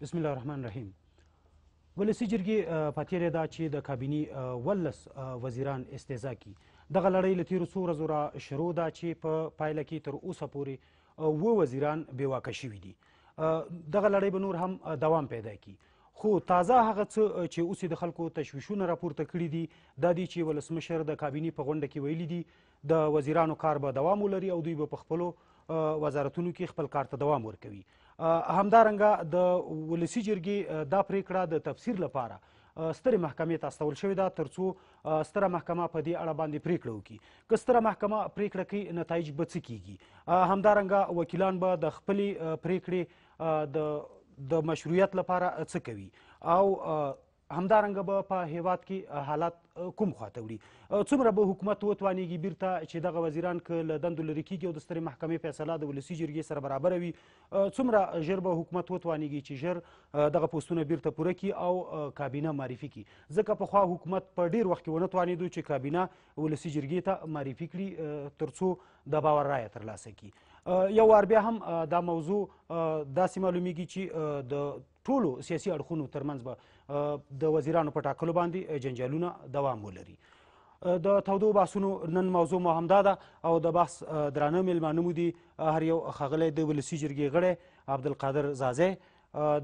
بسم الله الرحمن الرحیم ولسی جرګې په تیرې دا چې د کابینی ولس وزیران استیزا کی دغه لړۍ له تیرو څو ورځو را شروع ده چې په پایله کې تر اوسه پورې اووه وزیران بې واکه شوي دي دغه لړۍ به نور هم دوام پیدا کړي خو تازه هغه څه چې اوس د خلکو تشویشونه راپورته کړي دي دا دی چې ولسمشر د کابینې په غونډه کې ویلي دي د وزیرانو کار به دوام ولري او دوی به په خپلو وزارتونو کې خپل کار ته دوام ورکوي همدارنګه د ولسی جرګې دا پریکړه د تفسیر لپاره سترې محکمې ته استول شوې ده ترڅو ستره محکمه په دې اړه باندې پریکړه وکړي که ستره محکمه پریکړه کوي نتایج به څه کیږي همدارنګه وکیلان به د خپلې پریکړې د د مشروعیت لپاره څه کوي او همدارنګه به په هیواد کې حالات کوم خواته وړي څومره به حکومت وتوانیږي بیرته چې دغه وزیران که له دندو لرې کیږي او د سترې محکمې فیصله د ولسي جرګې سره برابره وي څومره ژر به حکومت وتوانیږي چې ژر دغه پوستونه بیرته پوره کړي او کابینه معرفي کړي ځکه پخوا حکومت په ډیر وخت کې ونه توانېدو چې کابینه ولسي جرګې ته معرفي کړي ترڅو د باور رایه ترلاسه کړي یو وار بیا هم دا موضوع داسې معلومیږي چې د ټولو سیاسي اړخونو ترمنځ به د وزیرانو په ټاکلو باندې جنجالونه دوام ولري د تودو بحثونو نن موضوع مو همدا ده او د بحث درانه میلمانه مو دي هر یو ښاغلی د ولسي جرګې غړی عبدالقادر ځاځی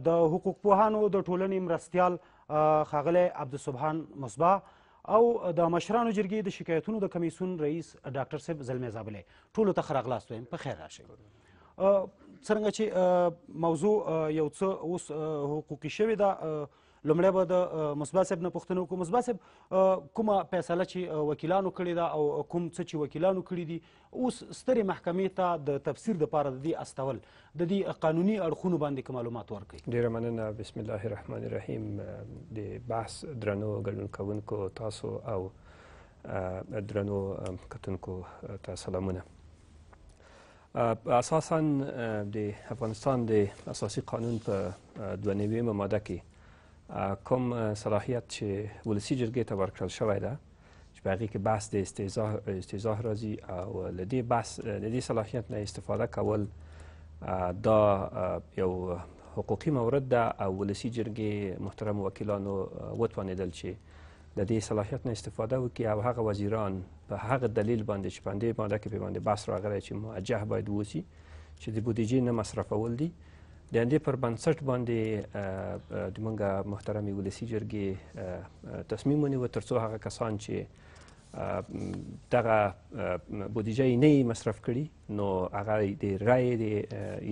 د حقوق پوهانو د ټولنې مرستیال ښاغلی عبدالسبحان مصباح او د مشرانو جرګې د شکایتونو د کمیسیون رئیس ډاکټر صاحب زلمی زابلی ټولو ته ښه راغلاست وایم په خیر راشئ څرنګه چې موضوع یو څه اوس حقوقي شوې ده لومړی به د مصباح صاحب نه پوښتنه وکړو مصباح صاحب کومه فیصله چې وکیلانو کړې ده او کوم څه چې وکیلانو کړي دي اوس سترې محکمې ته د تفسیر دپاره د دې استول د دې قانوني اړخونو باندې که معلومات ورکړي ډېره مننه بسم الله الرحمن الرحیم د بحث درنو ګډون کوونکو تاسو او درنو کتونکو ته سلامونه اساسا د افغانستان د اساسي قانون په دوه نویمه ماده کې کوم صلاحیت چې ولسی جرګې ته ورکړل شوی ده چې په هغې کې بحث د استیزاه استیزاه راځي او له دې بحث له دې صلاحیت نه استفاده کول دا یو حقوقي مورد ده او ولسی جرګې محترم وکیلانو وتوانېدل چې د دې صلاحیت نه استفاده وکړي او هغه وزیران په هغه دلیل باندې چې په دې ماده کې په باندې بحث راغلی چې موجه باید وسی چې د بودیجې نه مصرفول دي د اندې پر بنسټ باندې د منګه محترمي ولسی جرګې تصمیم ونیو ترڅو هغه کسان چې دغه بودیجه نه مصرف کړي نو هغه د رای د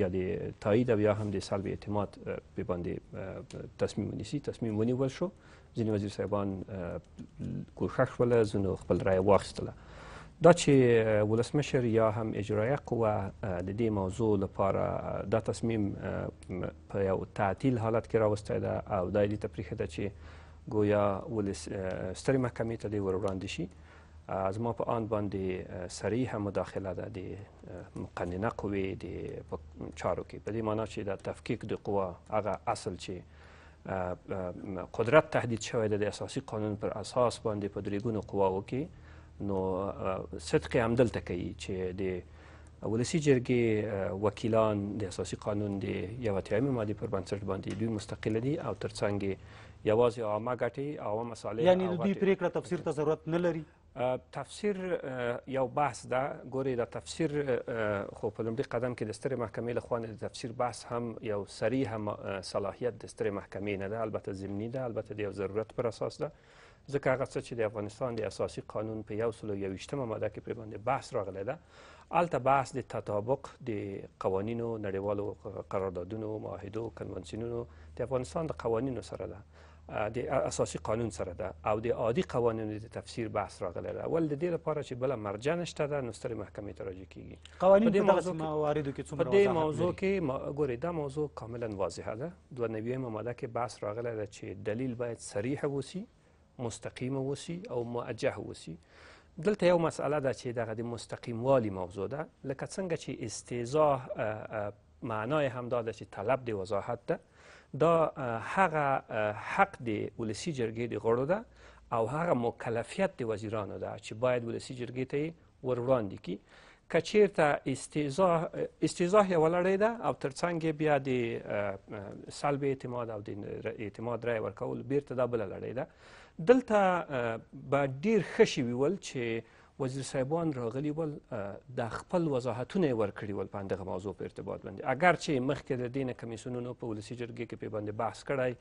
یا د تایید او یا هم د سلب اعتماد په باندې تصمیم ونیسي تصمیم ونیول شو ځینې وزیر صاحبان کوښښ ول ځینو خپل رای واخیستله دا چې ولسمشر یا هم اجرایه قوه د دې موضوع لپاره دا تصمیم په یو تعطیل حالت کې راوستی ده او دا دې ته پریښې ده چې گویا ولس سترې محکمې ته دې ور وړاندې شي زما په آن باندې سریع هم مداخله ده د مقننه قوې د چارو کې په دې معنی چې د تفکیک د قوا هغه اصل چې قدرت تهدید شوی د اساسي قانون پر اساس باندې په درېګونو قواو کې نو صدق همدلته کوي چې د ولسی جرګې وکیلان د اساسي قانون د یو اتیامی ماده پر بنسټ باندې دوی مستقل دي او ترڅنګ یوازې عامه ګټې عامه مسالې یعنی دوی پریکړه تفسیر ته ضرورت نه لري تفسیر یو بحث ده ګورې دا تفسیر خو په لومړي قدم کې د سترې محکمې له خوا د تفسیر بحث هم یو سریع هم صلاحیت د سترې محکمې نه ده البته ضمني ده البته د یو ضرورت پر اساس ده ځکه هغه څه چې د افغانستان د اساسي قانون په یو سلو یویشتمه ماده کې پرې باندې بحث راغلی ده الته بحث د تطابق د قوانینو نړیوالو قراردادونو معاهدو کنوانسیونونو د افغانستان د قوانینو سره ده د اساسي قانون سره ده او د عادي قوانینو د تفسیر بحث راغلی ده ول د دې لپاره چې بل مرجع نشته ده نو سترې محکمې ته راجع کیږي قوانین په دغه مواردو کې څومره وضاحت موضوع کې ګوري دا موضوع کاملا واضحه ده دوه نوي ماده کې بحث راغلی ده چې دلیل باید صریح وسی مستقیم وسی او موجه وسی دلته یو مسئله ده چې دغه د مستقیم والی موضوع ده لکه څنګه چې استیزاه معنای هم دا ده چې طلب د وضاحت ده دا هغه حق د ولسی جرګې د غړو ده او هغه مکلفیت د وزیرانو ده چې باید ولسی جرګې ته ور وړاندې کی کچیرته استیزاه استیزاه یو لړۍ ده او ترڅنګ بیا د سلب اعتماد او د اعتماد رای ورکول بیرته دا بل لړۍ ده دلته به ډیر خشي ویول چې وزیر صاحبان راغلی ول د خپل وضاحتونه یې ورکړي ول په دغه موضوع په ارتباط باندې اگر چې مخکې د دینه کمیسیونونو په ولسی جرګې کې په باندې بحث کړای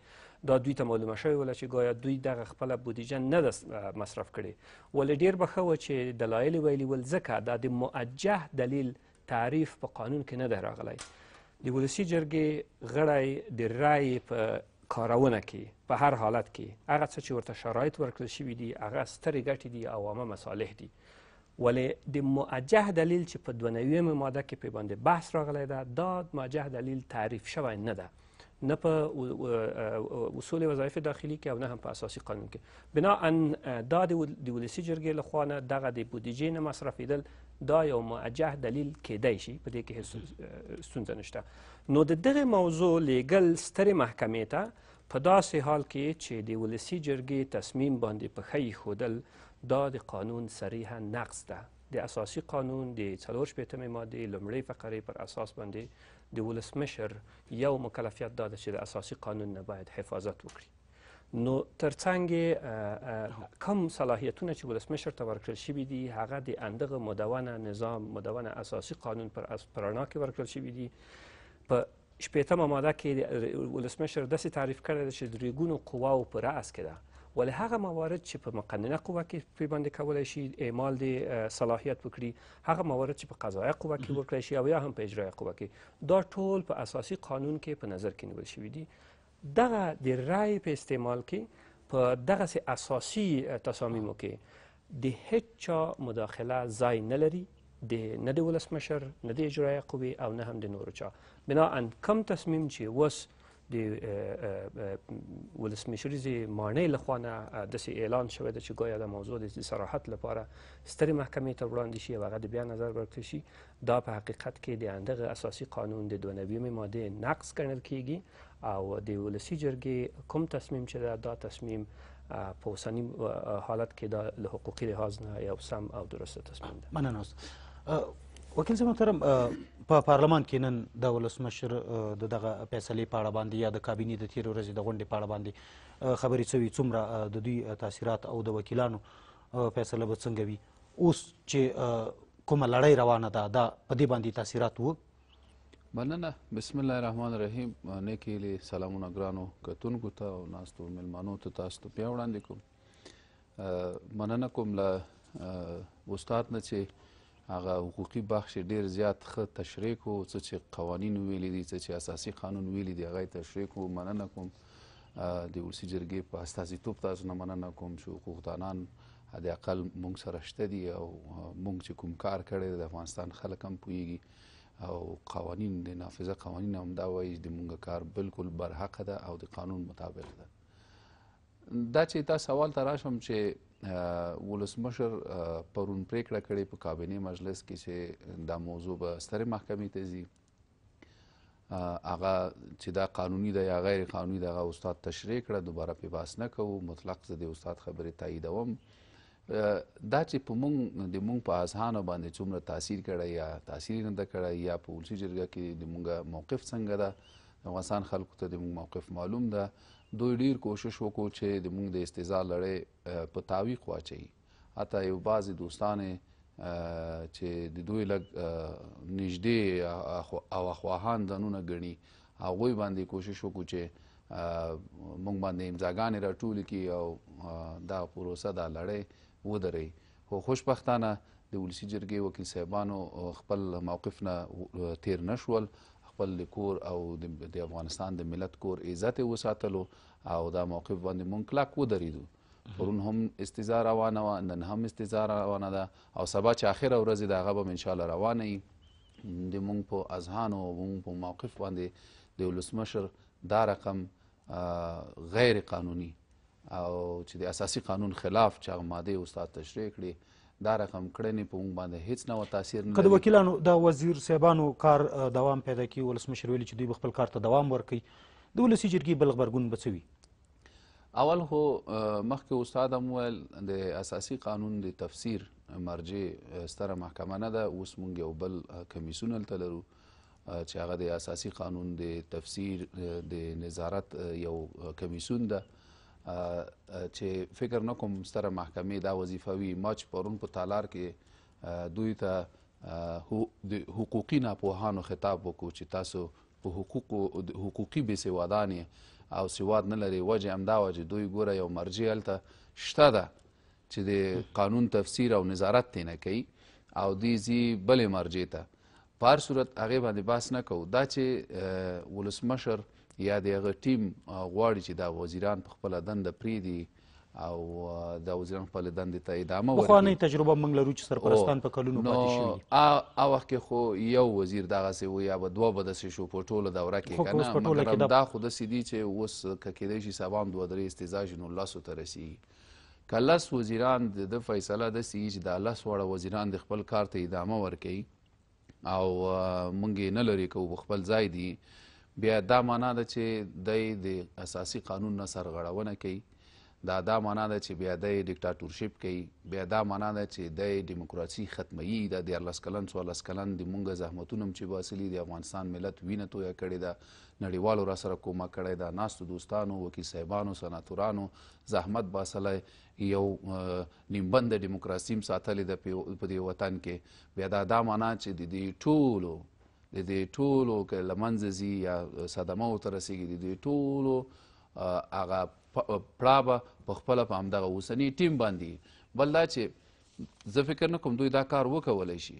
دا دوی ته معلومه شوی ول چې ګویا دوی دغه خپل بودیجه نه مصرف کړي ولې ډیر بخو چې دلایل ویلی ول ځکه دا د مؤجه دلیل تعریف په قانون کې نه دی راغلی د ولسی جرګې غړی د رای په کارونه کې په هر حالت کې هغه څه چې ورته شرایط ورکړل شوي دي هغه سترې ګټې دي او عامه مصالح دي ولې د موجه دلیل چې په دوه نویمه ماده کې پې باندې بحث راغلی ده دا موجه دلیل تعریف شوی نه ده نه په اصول وظایف داخلي کې او نه هم په اساسي قانون کې بنا ان دا د ولسی جرګې له خوا نه دغه د بودیجې نه مصرفېدل دا یو موجه دلیل کېدای شي په دې کې هیڅ ستونزه نشته نو د دغه موضوع لیګل سترې محکمې ته په داسې حال کې چې د ولسی جرګې تصمیم باندې په خی خودل دا د قانون صریحه نقض ده د اساسي قانون د څلور شپېتمې مادې لومړۍ فقرې پر اساس باندې د ولسمشر یو مکلفیت دا ده چې د اساسي قانون نه باید حفاظت وکړي نو ترڅنګ کم صلاحیتونه چې ولسمشر ته ورکړل شوي دي هغه د اندغه مدونه نظام مدونه اساسي قانون پر پرانا کې ورکړل شوي دي په شپېتمه ماده کې ولسمشر داسې تعریف کړی چې د ریګونو قواو په رأس کې ده ولې هغه موارد چې په مقننه قوه کې پرې باندې کولای شي اعمال د صلاحیت وکړي هغه موارد چې په قضایه قوه کې وکړای شي او یا هم په اجرایه قوه کې دا ټول په اساسي قانون کې په نظر کې نیول شوي دي دغه د رای په استعمال کې په دغه سي اساسي تصامیمو کې د هیڅ چا مداخله ځای نه لري د نه د ولسمشر نه د اجرایه قوې او نه هم د نورو چا بناا کم تصمیم چې وس د ولسمشریزې ماڼۍ له خوا نه داسې اعلان شوی دی چې ګویا د موضوع د صراحت لپاره سترې محکمې ته وړاندې شي او هغه د بیا نظر ورکړل شي دا په حقیقت کې د اندغه اساسي قانون د دوه نویمې ماده نقض ګڼل کیږي او د ولسی جرګې کوم تصمیم چې ده دا تصمیم په اوسنی حالت کې دا له حقوقي لحاظ نه یو سم او درست تصمیم ده مننه وکیل صاحب محترم په پارلمان کې نن د ولسمشر د دغه فیصلې په اړه باندې یا د کابینې د تېرې ورځې د غونډې په اړه باندې خبرې څه وي څومره د دوی تاثیرات او د وکیلانو فیصله به څنګه وي اوس چې کومه لړۍ روانه ده دا په دې باندې تاثیرات وو مننه بسم الله الرحمن الرحیم نیک هیلې سلامونه ګرانو کتونکو ته او ناستو مېلمانو ته تاسو ته بیا وړاندې کوم مننه کوم له استاد نه چې هغه حقوقي بخش ډیر زیات ښه تشریح کو څه چې قوانین ویلي دي څه چې اساسي قانون ویلي دي هغه تشریح کو مننه کوم د ولسي جرګې په استازیتوب تاسو نه مننه کوم چې حقوقدانان د اقل مونږ سره شته دي او مونږ چې کوم کار کړی د افغانستان خلک هم پوهیږي او قوانین د نافذه قوانین هم دا وایي د مونږ کار بالکل برحق ده او د قانون مطابق ده دا چې تا سوال ته راشم چې ولسمشر پرون پریکړه کړې په کابینه مجلس کې چې دا موضوع به سترې محکمې ته ځي هغه چې دا قانوني ده یا غیر قانوني ده هغه استاد تشریح کړه دوباره په باس نه کوو مطلق زه د استاد خبرې تاییدوم دا چې په مونږ د مونږ په اذهانو باندې څومره تاثیر کړی یا تاثیر نه ده کړی یا په ولسي جرګه کې د مونږ موقف څنګه ده افغانستان خلکو ته د مونږ موقف معلوم ده دوی ډیر کوشش وکړو چې د موږ د استیزا لړۍ په تعویق واچوي حتی یو بعضې دوستان چې د دوی لږ نږدې او اخواهان ځانونه ګڼي هغوی باندې کوشش وکړو چې موږ باندې امضاګانې راټولې کړي او دا پروسه دا لړۍ ودروي خو خوشبختانه د ولسي جرګې وکیل صاحبانو خپل موقف نه تیر نه شول خپل د کور او د افغانستان د ملت کور عزت یې وساتلو او دا موقف باندې مونږ کلک ودرېدو پرون هم استیزا روانه وه نن هم استیزا روانه ده او سبا چې اخره ورځ ده هغه به هم انشاءالله روانه وي د مونږ په اذهانو او مونږ په موقف باندې د ولسمشر دا رقم غیر قانوني او چې د اساسي قانون خلاف چې هغه ماده استاد تشریح کړي دا رقم کړنې په موږ باندې هیڅ نوع تاثیر نه لري وکیلانو د وزیر صاحبانو کار دوام پیدا کی ولسمشر ویلي چې دوی خپل کار ته دوام ورکړي د ولسی جرګې بل غبرګون به څه وي اول خو مخکې استاد هم ویل د اساسي قانون د تفسیر مرجع ستره محکمه نه ده اوس مونږ یو بل کمیسون هلته لرو چې هغه د اساسي قانون د تفسیر د نظارت یو کمیسون ده چې فکر نکوم ستره محکمې دا وظیفه وي ما چې پرون په تالار کې دوی ته د حقوقي ناپوهانو خطاب وکړو چې تاسو په حقوقو حقوقي بې سوادان او سواد نه لري وجه همدا وه چې دوی ګوره یو مرجع هلته شته ده چې د قانون تفسیر او نظارت تې نه کوي او دی ځي بلې مرجع ته په هر صورت هغې باندې بحث نه کوو دا چې ولسمشر یا د هغه ټیم غواړي چې دا وزیران په خپله دنده پرېږدي او دا وزیران خپل دندې ته ادامه ورکړي پخوانۍ تجربه موږ لرو چې سرپرستان په کلونو پاتې شوي نو هغه وخت کې خو یو وزیر دغسې و یا به دوه به داسې شو په ټوله دوره کې که نه مګر دا خو داسې دي چې اوس که کېدای شي سبا هم دوه درې استیضاح شي نو لسو ته رسېږي که لس وزیران د ده فیصله داسې وي چې دا لس واړه وزیران د خپل کار ته ادامه ورکوي او مونږ یې نه لرې کوو په خپل ځای دي بیا دا معنا ده چې دی د اساسي قانون نه سرغړونه کوي دا دا معنا ده چې بیا دی ډیکټاټورشپ کوي بیا دا معنا ده چې دی دیموکراسي ختموي دا دیارلس کلن څوارلس کلن د مونږ زحمتونه هم چې باسلي د افغانستان ملت وینه تویه کړې ده نړیوالو را سره کومک کړی ده ناستو دوستانو وکیل صاحبانو سناتورانو زحمت باسلی یو نیم بند دیموکراسي هم ساتلې ده په دې وطن کې بیا دا دا معنا چې د دې ټولو د دې ټولو که له منځه ځي یا صدمه ورته رسېږي د دې ټولو هغه پړا به په خپله په همدغه اوسني ټیم باندې بل دا چې زه فکر نه کوم دوی دا کار وکولی شي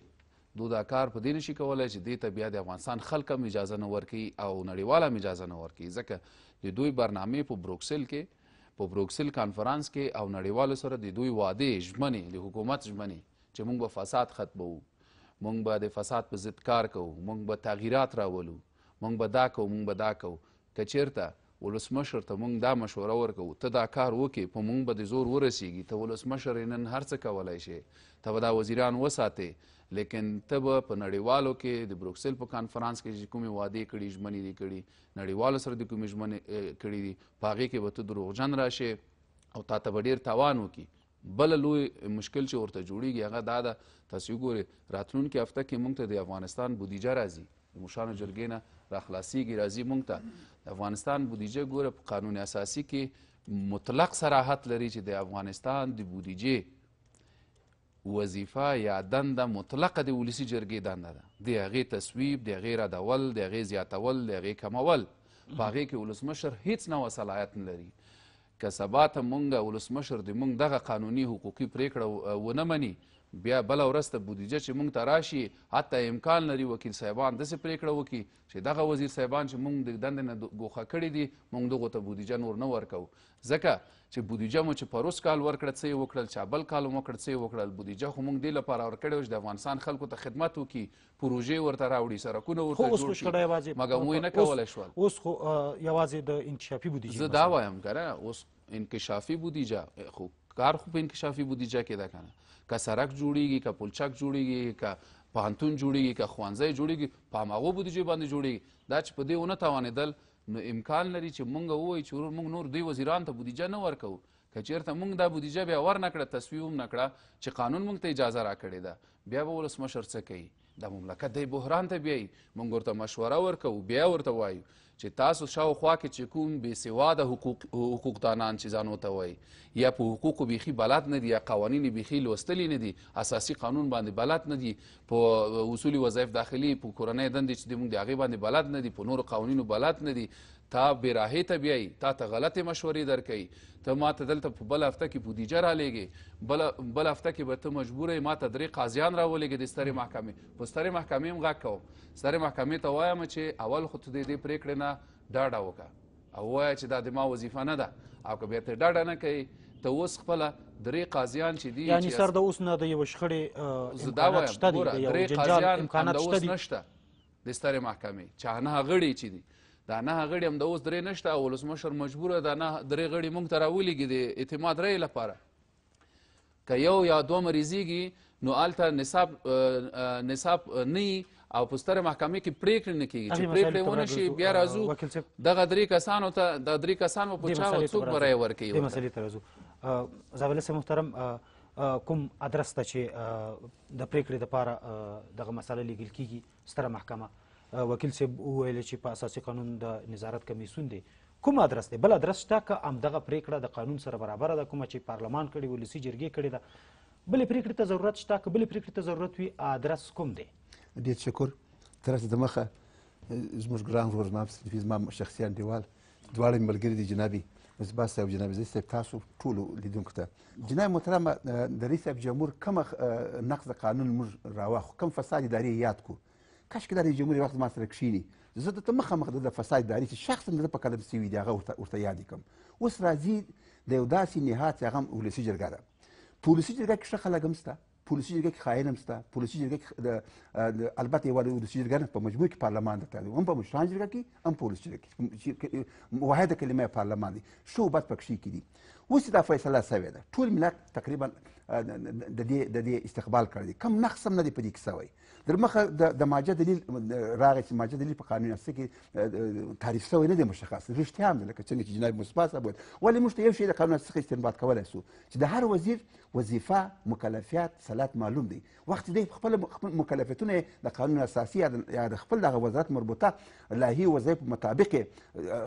دو دا کار په دې نه شي کولای چې دې ته بیا د افغانستان خلک هم اجازه نه ورکوي او نړیوال هم اجازه نه ورکوي ځکه د دوی برنامې په بروکسل کې په بروکسل کانفرنس کې او نړیوالو سره د دوی وعدې ژمنې د حکومت ژمنې چې موږ به فساد ختموو موږ به د فساد په ضد کار کوو موږ به تغییرات راولو موږ به دا کوو موږ به دا کوو که چېرته ولسمشر ته موږ دا مشوره ورکوو، ته دا کار وکړې، په موږ به دې زور ورسېږي، ته ولسمشر یې، نن هر څه کولای شې، ته به دا وزیران وساتې، لیکن ته به په نړیوالو کې د بروکسل په کانفرانس کې چې کومې وعدې کړي، ژمنې دې کړي، نړیوالو سره دې کومې ژمنې کړي دي، په هغې کې به ته دروغجن راشې او تاته به ډېر تاوان وکړي. بل لوی مشکل چې ورته جوړیږي هغه دا ده تاسو وګورئ راتلونکې هفته کې موږ ته د افغانستان بودیجه راځي د مشرانو جرګې نه راخلاصیږي راځي موږ ته د افغانستان بودیجه ګوره په قانون اساسي کې مطلق صراحت لري چې د افغانستان د بودیجې وظیفه یا دنده مطلقه د ولسی جرګې دنده ده د هغې تصویب د هغې ردول د هغې زیاتول د هغې کمول په هغې کې ولسمشر هیڅ نوع صلاحیت نه لري که سبا ته مونږ ولسمشر د مونږ دغه قانوني حقوقي پریکړه ونه مني بیا بل ورځ ته بودیجه چې مونږ ته راشي حتی امکان لري وکیل صاحبان داسې پریکړه وکړي چې دغه وزیر صاحبان چې مونږ د دندې نه ګوښه کړي دي مونږ دغو ته بودیجه نور نه ورکوو ځکه چې بودیجه مو چې پروس کال ورکړه څه یې وکړل چا بل کال مو وکړ څه یې وکړل بودیجه خو مونږ دې لپاره ورکړې وه چې د افغانستان خلکو ته خدمت وکړي پروژې ورته راوړي سرکونه ورته جوړ شي خو اوس کړه یوازې مګر موږ نه کولای شول اوس خو یوازې د انکشافي بودیجه زه دا وایم کنه اوس انکشافي بودیجه خو کار خو په انکشافي بودیجه کې ده کنه که سرک جوړیږي که پلچک جوړیږي که پانتون جوړیږي که خوانځي جوړیږي په ماغو بودیجه باندې جوړیږي دا چې په دې ونه توانېدل نو امکان لري چې مونږ ووایو چې ورور مونږ نور دوی وزیران ته بودیجه نه ورکوو که چیرته مونږ دا بودیجه بیا ورنکړه تصویب هم نکړه چې قانون مونږ ته اجازه راکړې ده بیا به ولسمشر څه کوي دا مملکت دی بحران ته بیایي موږ ورته مشوره ورکوو بیا ورته وایو چې تاسو شاوخوا کې چې کوم بې سواده حقوق حقوقدانان چې ځانو ته وایي یا په حقوقو بیخي بلد نه دي یا قوانین یې بیخي لوستلي نه دي اساسي قانون باندې بلد نه دي په اصولي وظایف داخلي په کورنۍ دندې چې دي موږ د هغې باندې بلد نه دي په نورو قوانینو بلد نه دي تا بې راهې ته بيايي، تا ته غلطې مشورې درکوي، ته ما ته دلته په بله هفته کې بوديجه رالېږې، بله بله هفته کې به ته مجبور يې ما ته درې قاضيان راولېږې د سترې محکمې، په سترې محکمې هم غږ کوم، سترې محکمې ته وايم چې اول خو ته دې دې پرېکړې نه ډډه وکړه او ووايه چې دا د ما وظيفه نه ده او که بيا ته ډډه نه کوې ته اوس خپله درې قاضيان چې دي يعني سر د اوس نه د يوه شخړې امکانات شته دي، د يوه جنجال امکانات شته دي. د سترې محکمې چا نه غړي چې دي دا نه غړي هم د اوس درې نشته او ولسمشر مجبور دا نه درې غړي مونږ ته راولېږي د اعتماد رأی لپاره که یو یا دوه مریضیږي نو هلته نصاب نصاب نه او په ستره محکمه کې پریکړې نه کیږي چې پریکړې ونه شي بیا راځو دغه درې کسانو ته د درې کسانو په چا څوک برای ورکوي دې مسلې ته راځو زاویل سه محترم کوم ادرس ته چې د پریکړې لپاره دغه مسله لیږل کیږي ستره محکمه وکیل صاحب وویل چې په اساسي قانون د نظارت کمیسون دی کوم ادرس دی بل ادرس شته که همدغه پریکړه د قانون سره برابره ده کومه چې پارلمان کړې ولسی جرګې کړې ده بلې پریکړې ته ضرورت شته که بلې پریکړې ته ضرورت وي ادرس کوم دی ډېر شکر تر اوسه د مخه زموږ ګران ورور زما زما شخصي انډیوال دواړه مې ملګري دي جناب مصباح صاحب جناب عزیز صاحب تاسو ټولو لیدونکو ته جناب محترم د رئیس صاحب جمهور کوم نقض قانون موږ راواخو کوم فساد اداري یاد کو کاش کې د رئیس جمهور وخت ما سره کښینی زه د مخامخ د فساد اداري چې شخصا د په قلم سوي دی هغه ورته ورته یاد کوم اوس راځي د یو داسې نهاد چې هغه ولسي جرګه ده په ولسي جرګه کې ښه خلک هم شته په ولسي جرګه کې خاین هم شته په ولسي جرګه کې د البته یوازې ولسي جرګه نه په مجموع کې پارلمان درته دی هم په مشران جرګه کې هم په ولسي جرګه کې واحده کلمه پارلمان دی څو بد پکښې کې دي اوس دا فیصله سوې ده ټول ملت تقریبا د دې د دې استقبال کړی کم نقص هم نه دی په دې کې سوی در مخه د د ماجه دلیل راغی چې ماجه دلیل په قانون اساسي کې تعریف شوی نه دی مشخص رښتیا هم لکه څنګه چې جناب مصطفی صاحب ویل ولې موږ ته یو شی د قانون اساسي څخه استنباط کولی شو چې د هر وزیر وظیفه مکلفیت صلات معلوم دی وخت دی خپل خپل مکلفیتونه د قانون اساسي یا د خپل دغه وزارت مربوطه لاهي وظایف مطابق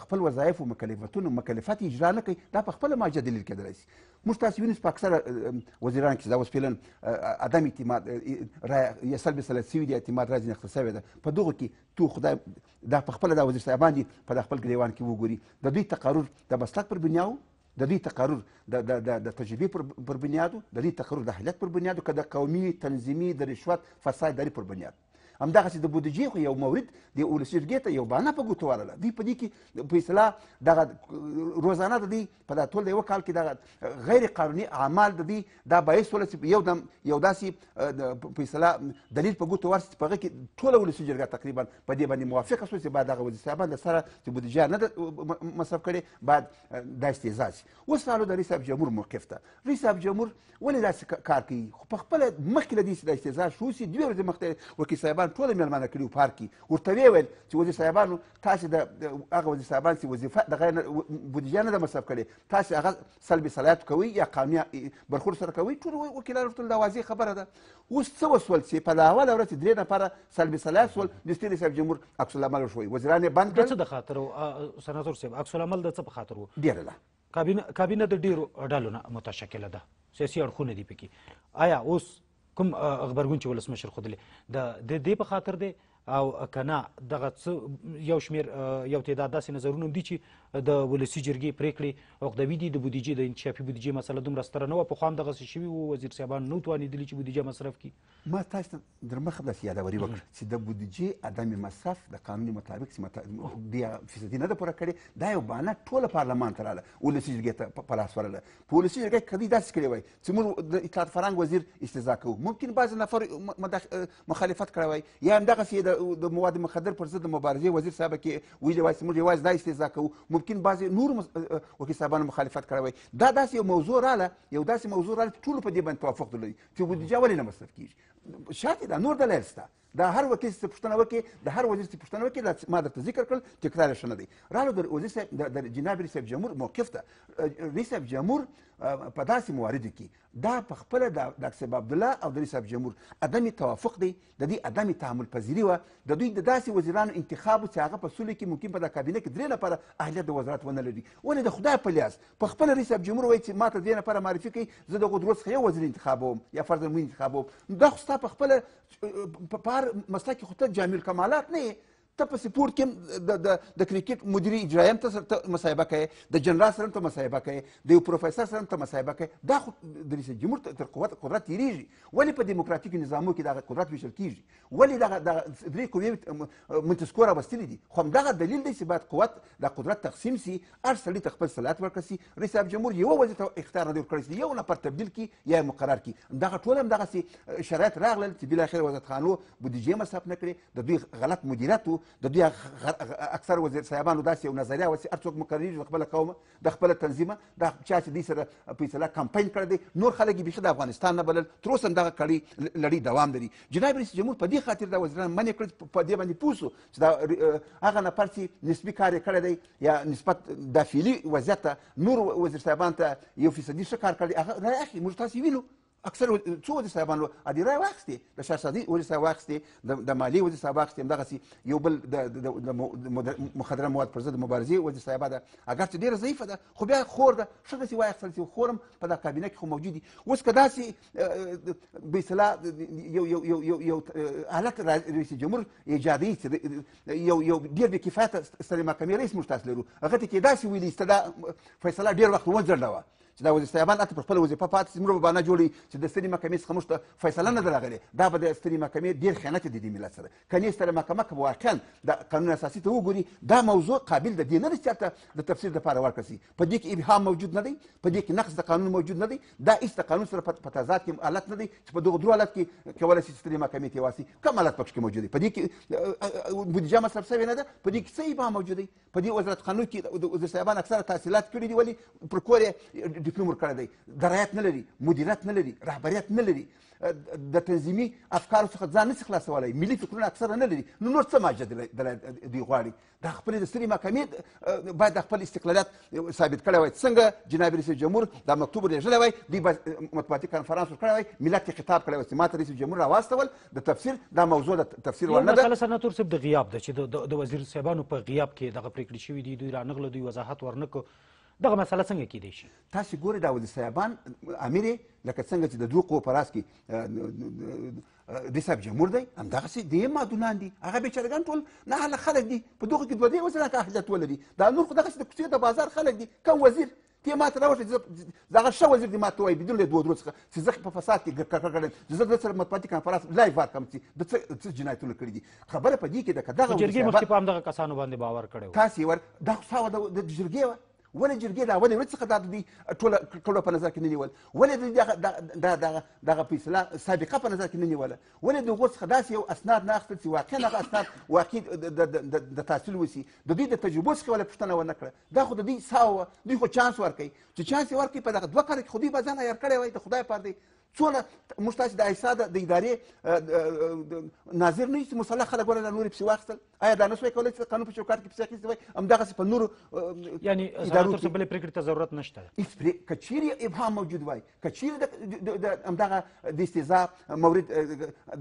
خپل وظایف او مکلفتونه مکلفات اجرا نه کوي دا په خپل ماجه دلیل کېدلی شي موږ تاسو وینو چې په اکثره وزیران کې دا اوس فعلا عدم اعتماد رایه سلب سلب شوي دي اعتماد رایه ځینې اخته شوې ده په دغو کې تو خدای دا په خپله دا وزیر صاحبان دي په خپل ګریوان کې وګوري د دوی تقرر د مسلک پر بنیاو د دوی تقرر د د د د تجربې پر پر بنیادو د دوی تقرر د اهلیت پر بنیادو که د قومي تنظیمي د رشوت فساد داري پر بنیاد همدغسې د بودجې خو یو مورد د ولسي جرګې ته یو بانه په ګوتو واله دوی په دې کې په اصطلاح دغه روزانه د دوی په دا ټول د یوه کال کې دغه غیر قانوني اعمال د دوی دا باعث وله چې یو دم یو داسې په اصطلاح دلیل په ګوتو ورسي چې په هغه کې ټوله ولسي جرګه تقریبا په دې باندې موافقه شوه چې باید دغه وزیر صاحبان د سره چې بودجه نه ده مصرف کړې باید دا استهزا شي اوس راغلو د رئیس صاحب جمهور موقف ته رئیس صاحب جمهور ولې داسې کار کوي خو په خپله مخکې له دې چې دا استیزا شروع شي دوې ورځې مخته وکیل صاحبان ټوله مېلمانه کړي پارک کې ورته ویې ویل چې وزیر صاحبانو تاسې د هغه وزیر صاحبان چې وظیفه دغه بودیجه نه ده مصرف کړې تاسې هغه سلب صلاحیت کوئ یا قانوني برخورد سره کوئ ټول وکیلان ورته دا واضح خبره ده اوس څه وسول چې په لاوله ورځ درې نفره سلبي صلاح سول د ستې رئیس جمهور عکس العمل وشوی وزیران یې بند کړل څه د خاطر سناتور صاحب عکس العمل د څه په خاطر وو ډیره ده کابینه کابینه د ډیرو ډلو نه متشکله ده سیاسي اړخونه دي پکې آیا اوس کوم خبرګون چې ولسمشر خودلې د دې په خاطر دی او که نه دغه څه یو شمېر یو تعداد داسې نظرونه هم دي چې د ولسي جرګې پرېکړې عقدوي دي د بودیجې د انکشافي بودیجې مسله دومره ستره نه وه پخوا هم دغسې شوي وو وزیر صاحبان نه توانېدلي چې بودیجه مصرف کړي ما تاسو ته در مخه داسې یادوري وکړه چې د بودیجې عدم مصرف د قانون مطابق چې مطابق بیا فیصدي نه ده پوره کړې دا یو بانه ټوله پارلمان ته راله ولسي جرګې ته په لاس ورله په ولسي جرګه کې که دوی داسې کړې وای چې موږ د اطلاعات فرهنګ وزیر استضاع کوو ممکن بعضې نفر مخالفت کړی وای یا همدغسې د د مواد مخدر پر ضد د مبارزې وزیر صاحب کې ویلي وای چې موږ یوازې دا استضاع کوو ممکن بعضې نور وکیل صاحبانو مخالفت کړی وای دا داسې یو موضوع راله یو داسې موضوع راله چې ټولو په دې باندې توافق درلودي چې بودیجه ولې نه مصرف کېږي شاته دا نور دلایل شته دا هر وکیل چې پوښتنه وکړي د هر وزیر چې پوښتنه وکړي دا ما درته ذکر کړل تکرار یې ښه نه دی رالو د وزیر صاحب د جناب رئیس صاحب جمهور موقف ته رئیس صاحب جمهور په داسې مواردو کې دا په خپله د ډاکټر صاحب عبدالله او د رئیس صاحب جمهور عدم توافق دی د دې عدم تعامل پذیري وه د دوی د داسې وزیرانو انتخاب چې هغه په سولې کې ممکن په دا کابینه کې درې نفره اهلیت د وزارت ونه لري ولې د خدای په لیاس په خپله رئیس صاحب جمهور وایي چې ما ته درې نفره معرفي کوي زه دغو درو څخه یو وزیر انتخابوم یا فرضاً مو انتخابوم دا خو ستا په خپله په پار مسله کې خو ته جامع الکمالات نه یې ته په سپورت کې د د د کرکټ مدیري اجرایي هم ته مصاحبه کوي د جنرال سره هم ته مصاحبه کوي د یو پروفیسور سره هم ته مصاحبه کوي دا خو د رئیس جمهور تر قوت قدرت تیریږي ولې په دیموکراتیکو نظامو کې دغه قدرت ویشل کیږي ولې دغه د درې قوې منتسکو راوستلي دي خو همدغه دلیل دی چې باید قوت د قدرت تقسیم سي هر سړي ته خپل صلاحیت ورکړه سي رئیس صاحب جمهور یو وزیر ته اختیار نه دی ورکړی چې یو نفر تبدیل کړي یا مقرر کړي دغه ټول هم دغسې شرایط راغلل چې بالاخره وزارتخانو بودیجې مصرف نه کړې د دوی غلط مدیریت و د دوی اکثر وزیر صاحبانو داسې یو نظریه وه چې هر څوک مقرریږي د خپله قومه د خپله تنظیمه دا چا چې دوی سره په اصطلاح کمپاین کړی دی نور خلک یې بیخي د افغانستان نه بلل تر اوسه هم دغه کړۍ لړۍ دوام لري جناب رئیس جمهور په دې خاطر دا وزیران منع کړل په دې باندې پوه شو چې دا هغه نفر چې نسبي کار یې کړی دی یا نسبت د فعلي وضعیت ته نور وزیر صاحبان ته یو فیصدي ښه کار کړی هغه رای اخلي موږ تاسو وینو اکثر څو وزیر صاحبانو ادي رای واخیستې د شهرسازۍ وزیر صاحب واخیستې د مالیې وزیر صاحب واخیستې همدغسې یو بل د مخدره مواد پر ضد مبارزې وزیر صاحبه ده اګر چې ډېره ضعیفه ده خو بیا خور ده ښه داسې واخیستل چې خور هم په دا کابینه کې خو موجود دي اوس که داسې به اصطلاح یو یو یو یو یو حالت رئیس جمهور ایجادوي چې یو یو ډیر بې کفایته سترې محکمې رئیس موږ تاسو لرو هغه ته کې داسې ویلي چې دا فیصله ډیر وخت وځنډوه چې دا وزیر صاحبان هلته پر خپله وظیفه پاتې شي موږ به بهانه جوړوي چې د سترې محکمې څخه موږ ته فیصله نه ده راغلې دا به د سترې محکمې ډېر خیانت دی د ملت سره که نه ستره محکمه که واقعا د قانون اساسي ته وګوري دا موضوع قابل د دې نه ده چې هلته د تفسیر لپاره ورکړه شي په دې کې ابهام موجود نه دی په دې کې نقص د قانون موجود نه دی دا هیڅ د قانون سره په په تضاد کې حالت نه دی چې په دغو درو حالت کې کولای شي چې سترې محکمې ته واسي کوم حالت پکښې کې موجود دی په دې کې بودیجه مصرف شوې نه ده په دې کې څه ابهام موجود دی په دې وزارت قانون کې د وزیر صاحبان اکثره تحصیلات کړي دي ولې پر کور یې ډیپلوم ورکړی دی درایت نه لري مدیریت نه لري رهبریت نه لري د تنظیمي افکارو څخه ځان نشي خلاصولی ملي فکرونه اکثره نه لري نو نور څه ماجد دوی غواړي دا خپل د سترې محکمې باید دا خپل استقلالیت ثابت کړی وای څنګه جناب رئیس جمهور دا مکتوب لېږلی وای دوی به مطبوعاتي کنفرانس ورکړی وای ملت یې خطاب کړی وای چې ماته رئیس جمهور راواستول د تفسیر دا موضوع د تفسیر وړ نه ده مسله سناتور صاحب د غیاب ده چې د وزیر صاحبانو په غیاب کې دغه پرېکړې شوې دي دوی رانغله دوی وضاحت ورنکړو دغه مسله څنګه کېدای شي تاسو ګورئ دا وزیر صاحبان امیر لکه څنګه چې د دوه قوو په راس کې دی صاحب جمهور دی همدغسې د معدولان دي هغه بېچارګان ټول نهله خلک دي په دغو کې دوه درې وزنه که اهلیت ولري دا نور خو دغسې د کوڅې د بازار خلک دي کم وزیر ته ما ته راوښه دغه ښه وزیر دی ما ته وایي بدون له دوه درو څخه چې زه په فساد کې ګرکړ کړم چې زه د سره مطبوعاتي کنفرانس لایف ورکم چې د څه جنایتونه کړي دي خبره په دې کې ده که دغه جرګې مخکې په همدغه کسانو باندې باور کړی تاسو ور دا خو د جرګې وه ولې جرګې د اولې ورځې څخه دا د دوی ټوله کړو په نظر کې نه نیول ولې دوی دغه دغه دغه دغه فیصله سابقه په نظر کې نه نیوله ولې د هغو څخه داسې یو اسناد نه اخیستل چې واقعا هغه اسناد واقعي د تحصیل وسي د دوی د تجربو څخه ولې پوښتنه ونه کړه دا خو د دوی ساه وه دوی خو چانس ورکوي چې چانس یې ورکوي په دغه دوه کاله کې خو دوی به ځان عیار کړی وای د خدای پاره دی څونه موږ تاسو د ایسا د ادارې ناظر نه چې مسلح خلک ورنه نور پسې واخیستل آیا دا نه شوی کولی چې قانون په چوکاټ کې پسې اخیستي وای همدغسې په نورو یعنی ادارو کې بلې پرېکړې ته ضرورت نشته هېڅ که چیرې ابهام موجود وای که چیرې د همدغه د استیضاع مورد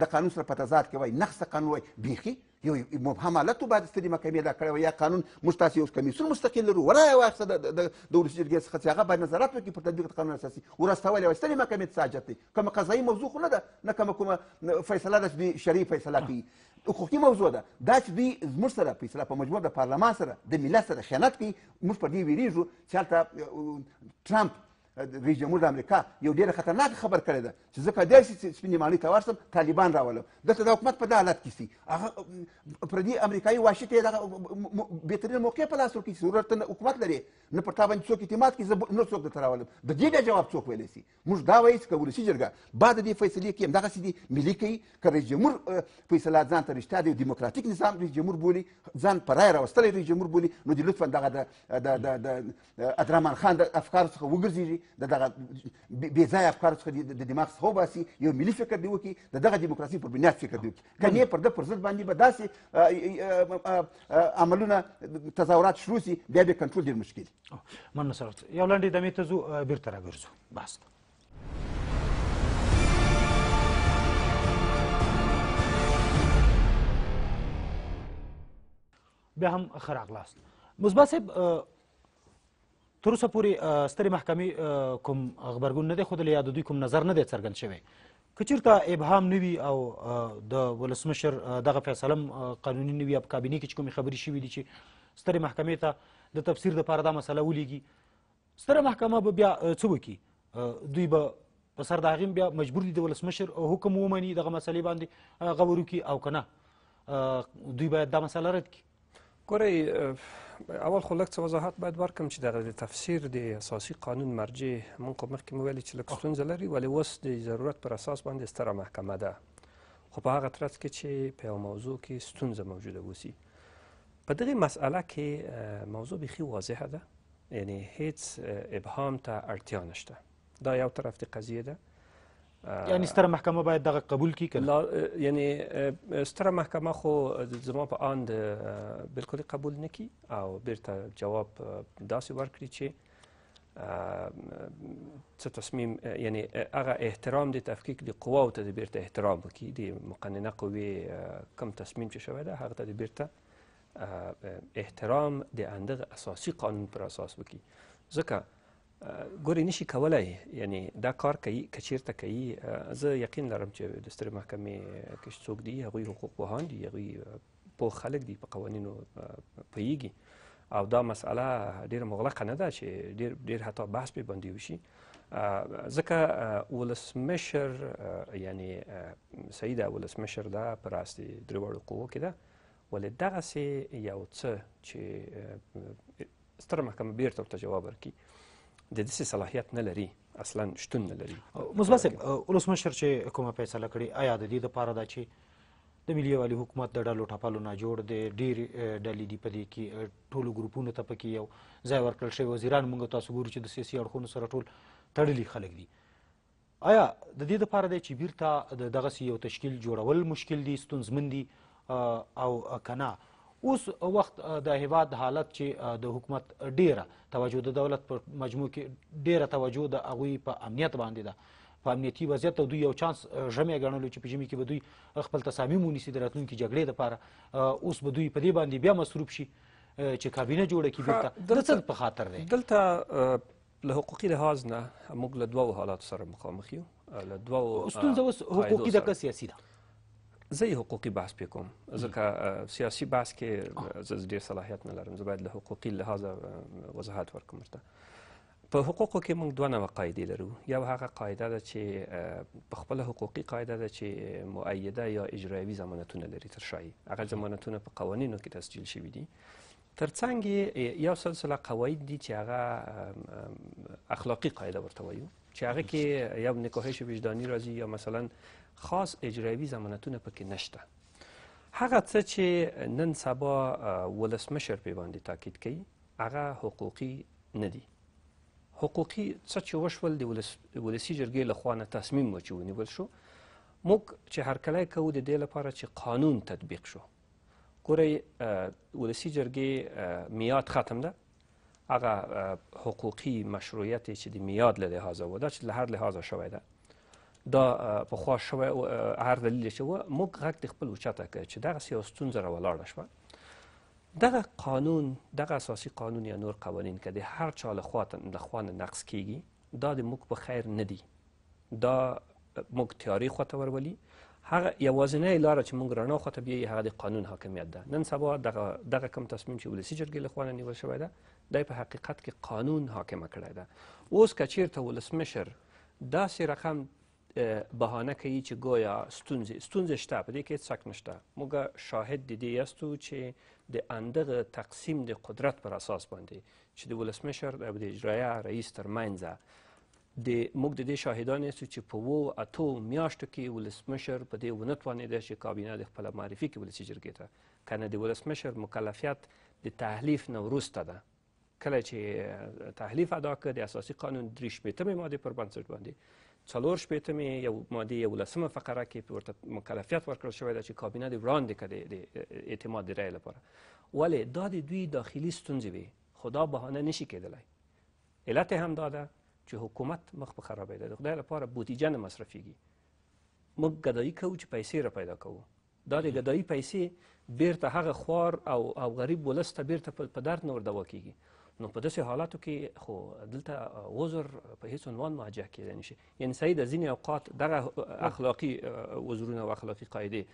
د قانون سره په تضاد کې وای نقص قانون وای بیخي یو مبهم حالت و باید سترې محکمې دا کړی وای یا قانون موږ تاسو یو کمیسیون مستقل لرو ورایه واخیسته د د د ولسي جرګې څخه چې هغه باید نظارت وکړي پر تطبیق د قانون اساسي ورستولی وای سترې محکمې ته څه حاجت دی کومه قضایي موضوع خو نه ده نه کومه کومه فیصله ده چې دوی شرعي فیصله کوي حقوقي موضوع ده دا چې دوی زموږ سره په اصطلاح په مجموع د پارلمان سره د ملت سره خیانت کوي موږ پر دې ویریږو چې هلته ټرمپ رئیس جمهور د امریکا یو ډیره خطرناکه خبر کړې ده چې زه کېدای شي چې سپینې ماڼۍ ته ورشم طالبان راولم دلته د حکومت په دا حالت کې سي هغه پردي امریکایي واشي ته دغه بهترینه موقع په لاس ورکړي چې ضرورت ته حکومت لري نه پر تا باندې څوک اعتماد کوي زه نور څوک درته راولم د دې بیا جواب څوک ویلی سي موږ دا وایي چې که ولسي جرګه بعد دې فیصلې کې همدغسې دي ملي کوي که رئیس جمهور فیصله ځان ته رښتیا دی دیموکراتیک نظام رئیس جمهور بولي ځان په رایه راوستلی رئیس جمهور بولي نو دې لطفا دغه د د عبدالرحمن خان د افکارو څخه وګرځېږي د دغه بې ځایه افکارو څخه د دماغ څخه وباسي یو ملي فکر دی وکړي د دغه دیموکراسي پر بنیاد فکر دی وکړي که نه پر ده پر ضد باندې به داسې عملونه تظاهرات شروع سي بیا به کنټرول ډېر مشکل مننه سره یو لنډې دمې ته ځو بېرته راګرځو بس بیا هم ښه راغلاست مثبت صاحب تر اوسه پورې سترې محکمې کوم غبرګون نه دی ښودلی یا د دوی کوم نظر نه دی څرګند شوی که چېرته ابهام نه وي او د ولسمشر دغه فیصله هم قانوني نه وي یا په کابینې کې چې کومې خبرې شوي دي چې سترې محکمې ته د تفسیر دپاره دا مسله ولیږي ستره محکمه به بیا څه وکړي دوی به په سر د هغې بیا مجبور دي د ولسمشر حکم ومني دغه مسلې باندې غور وکړي او که نه دوی باید دا مسله رد کړي ګورئ اول خو لږ څه وضاحت باید ورکړم چې دغه د تفسیر د اساسي قانون مرجع مونږ خو مخکې مو ویلي چې لږ ستونزه لري ولې اوس د ضرورت پر اساس باندې ستره محکمه ده خو په هغه ترڅ کې چې په یو موضوع کې ستونزه موجوده اوسي په دغه مسئله کې موضوع بیخي واضحه ده یعنی هیڅ ابهام ته اړتیا نشته دا یو طرف دی قضیه ده یعنی ستره محکمه باید دغه قبول کی کنه یعنی ستره محکمه خو زما په اند بالکل قبول نکی او بیرته جواب داسې ورکړي چې څه تصمیم یعنی هغه احترام د تفکیک د قواو ته د بیرته احترام وکړي د مقننه قوې کم تصمیم چې شوی ده هغه ته د بیرته احترام د اندغه اساسي قانون پر اساس وکړي ځکه ګوري نشي کولای یعنی دا کار کوي کچیرته کوي زه یقین لرم چې د ستر محکمې کې څوک دی هغه حقوق پوهان دی هغه په خلک دی په قوانینو پیږي او دا مسأله ډیر مغلقه نه ده چې ډیر ډیر حتی بحث به باندې وشي ځکه ولسمشر یعنی سید ولسمشر دا پر اساس دروړو قوو کې ده ولې دغسې یو څه چې ستره محکمه بیرته ورته جواب ورکړي د داسې صلاحیت نه لري اصلا شتون نه لري مثبت صاحب ولسمشر چې کومه فیصله کړې آیا د دې لپاره ده چې د ملي والي حکومت د ډلو ټپلو نه جوړ دی ډېر ډلې دي په دې کې ټولو ګروپونو ته پکې یو ځای ورکړل شوی وزیران موږ تاسو ګورو چې د سیاسي اړخونو سره ټول تړلي خلک دي ایا د دې لپاره دی چې بیرته د دغسې یو تشکیل جوړول مشکل دي ستونزمن دي او که نه اوس وخت د هیواد حالت چې د حکومت ډیره توجه د دولت په مجموع کې ډیره توجه د هغوی په امنیت باندې ده په امنیتي وضعیت دوی یو چانس ژمی ګڼلو چې په ژمي کې به دوی خپل تصامیم ونیسي د راتلونکي جګړې لپاره اوس به دوی په دې باندې بیا مصروف شي چې کابینه جوړه کړي بیرته د څه په خاطر دی دلته له حقوقي لحاظ نه موږ له دوو حالاتو سره مخامخ یو له دوو ستونزه اوس حقوقي ده که سیاسي ده زه یې حقوقي بحث پې کوم ځکه سیاسي بحث کې زه ډېر صلاحیت نه لرم زه باید له حقوقي لحاظه وضاحت ورکړم ورته په حقوقو کې موږ دوه نوع قاعدې لرو یو هغه قاعده ده چې په خپل حقوقي قاعده ده چې مؤیده یا اجرایوي ضمانتونه لري تر شایي هغه ضمانتونه په قوانینو کې تسجیل شوي دي تر څنګ یې یو سلسله قواعد دي چې هغه اخلاقی قاعده ورته وایو چې هغه کې یو نکاحش وجدانی راځي یا مثلا خاص اجرایوي ضمانتونه پکې نشته هغه څه چې نن سبا ولسمشر په باندې تاکید کوي هغه حقوقي نه دي حقوقي څه چې وشول د ولسی جرګې له خوا نه تصمیم و چې ونیول شو موږ چې هرکلی کوو د دې لپاره چې قانون تطبیق شو ګورئ ولسي جرګې میاد ختم ده هغه حقوقي مشروعیت چې د میاد له لحاظه و دا چې له هر لحاظه شوی ده دا په خوا شوی هر دلیل چې و موږ غږ د خپل اوچته کړ چې دغه سیاسي ستونزه را ولاړه شوه دغه قانون دغه اساسي قانون یا نور قوانین که د هر چا له خوا له خوا نقض کیږي دا د موږ په خیر نه دي دا موږ تیارې خواته ورولي هغه یوازینی لاره چې موږ رڼا خواته بیایي هغه د قانون حاکمیت ده نن سبا دغه دغه کم تصمیم چې ولسی جرګې له خوانه نیول شوی ده دای په حقیقت کې قانون حاکم کړی ده اوس کچیرته ولسمشر داسې رقم بهانه کوي چې گویا ستونزې ستونزې شته په دې کې څک نشته موږ شاهد د دې یستو چې د اندغه تقسیم د قدرت پر اساس باندې چې د ولسمشر او د اجرایه رئیس ترمنځ د موږ د دې شاهدان یسو چې په وو اتو میاشتو کې ولسمشر په دې ونه توانېده چې کابینه د خپل معرفي کې ولسي جرګې ته کنه د ولسمشر مکلفیت د تحلیف نه وروسته ده کله چې تحلیف ادا کړ د اساسي قانون درې شپېتمې مادې پر بنسټ باندې څلور شپېتمې یو مادې یولسمه فقره کې ورته مکلفیت ورکړل شوی ده چې کابینه دې وړاندې کړي د اعتماد د رأی لپاره ولې دا د دوی داخلي ستونزې وي خو دا بهانه نشي کېدلی علت هم دا ده چې حکومت مخ په خرابې ده د خدای لپاره بودیجه نه مصرفیږي موږ ګدایي کوو چې پیسې را پیدا کوو دا د ګدایي پیسې بیرته هغه خوار او او غریب ولس ته بیرته په درد نه وردوا کیږي نو په داسې حالاتو کې خو دلته عذر په هیڅ عنوان مهجه کېدای نشي یعنی سیده ځینې اوقات دغه اخلاقی وزرونه او اخلاقی قاعده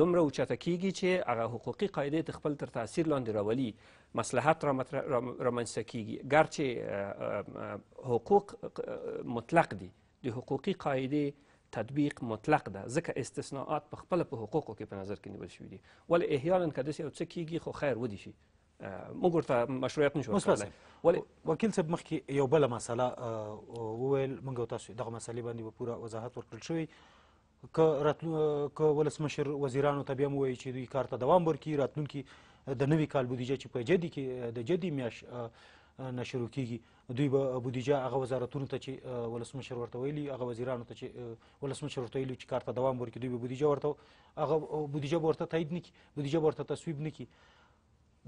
دومره اوچته کیږي چې هغه حقوقي قاعده ته خپل تر تاثیر لاندې راولي مصلحت رامنځته کیږي ګرچې حقوق مطلق دي د حقوقي قاعده تطبیق مطلق ده ځکه استثناءات په خپل په حقوقو کې په نظر کې نیول شوی دي ول احیانا کده یو څه کیږي خو خیر ودی شي موږ ورته مشروعیت نشو ورکولی ولی وکیل صاحب مخکې یو بل مسله وویل موږ تاسو دغه مسلې باندې به پوره وضاحت ورکړل شوی که راتلو که ولسمشر وزیرانو ته بیا هم وایي چې دوی کار ته دوام ورکړي راتلونکي د نوي کال بودیجه چې په جدي کې د جدي میاشت نه شروع کیږي دوی به بودیجه هغه وزارتونو ته چې ولسمشر ورته ویلي هغه وزیرانو ته چې ولسمشر ورته ویلي چې کار ته دوام ورکړي دوی به بودیجه ورته هغه بودیجه به ورته تایید نه کړي بودیجه به ورته تصویب نه کړي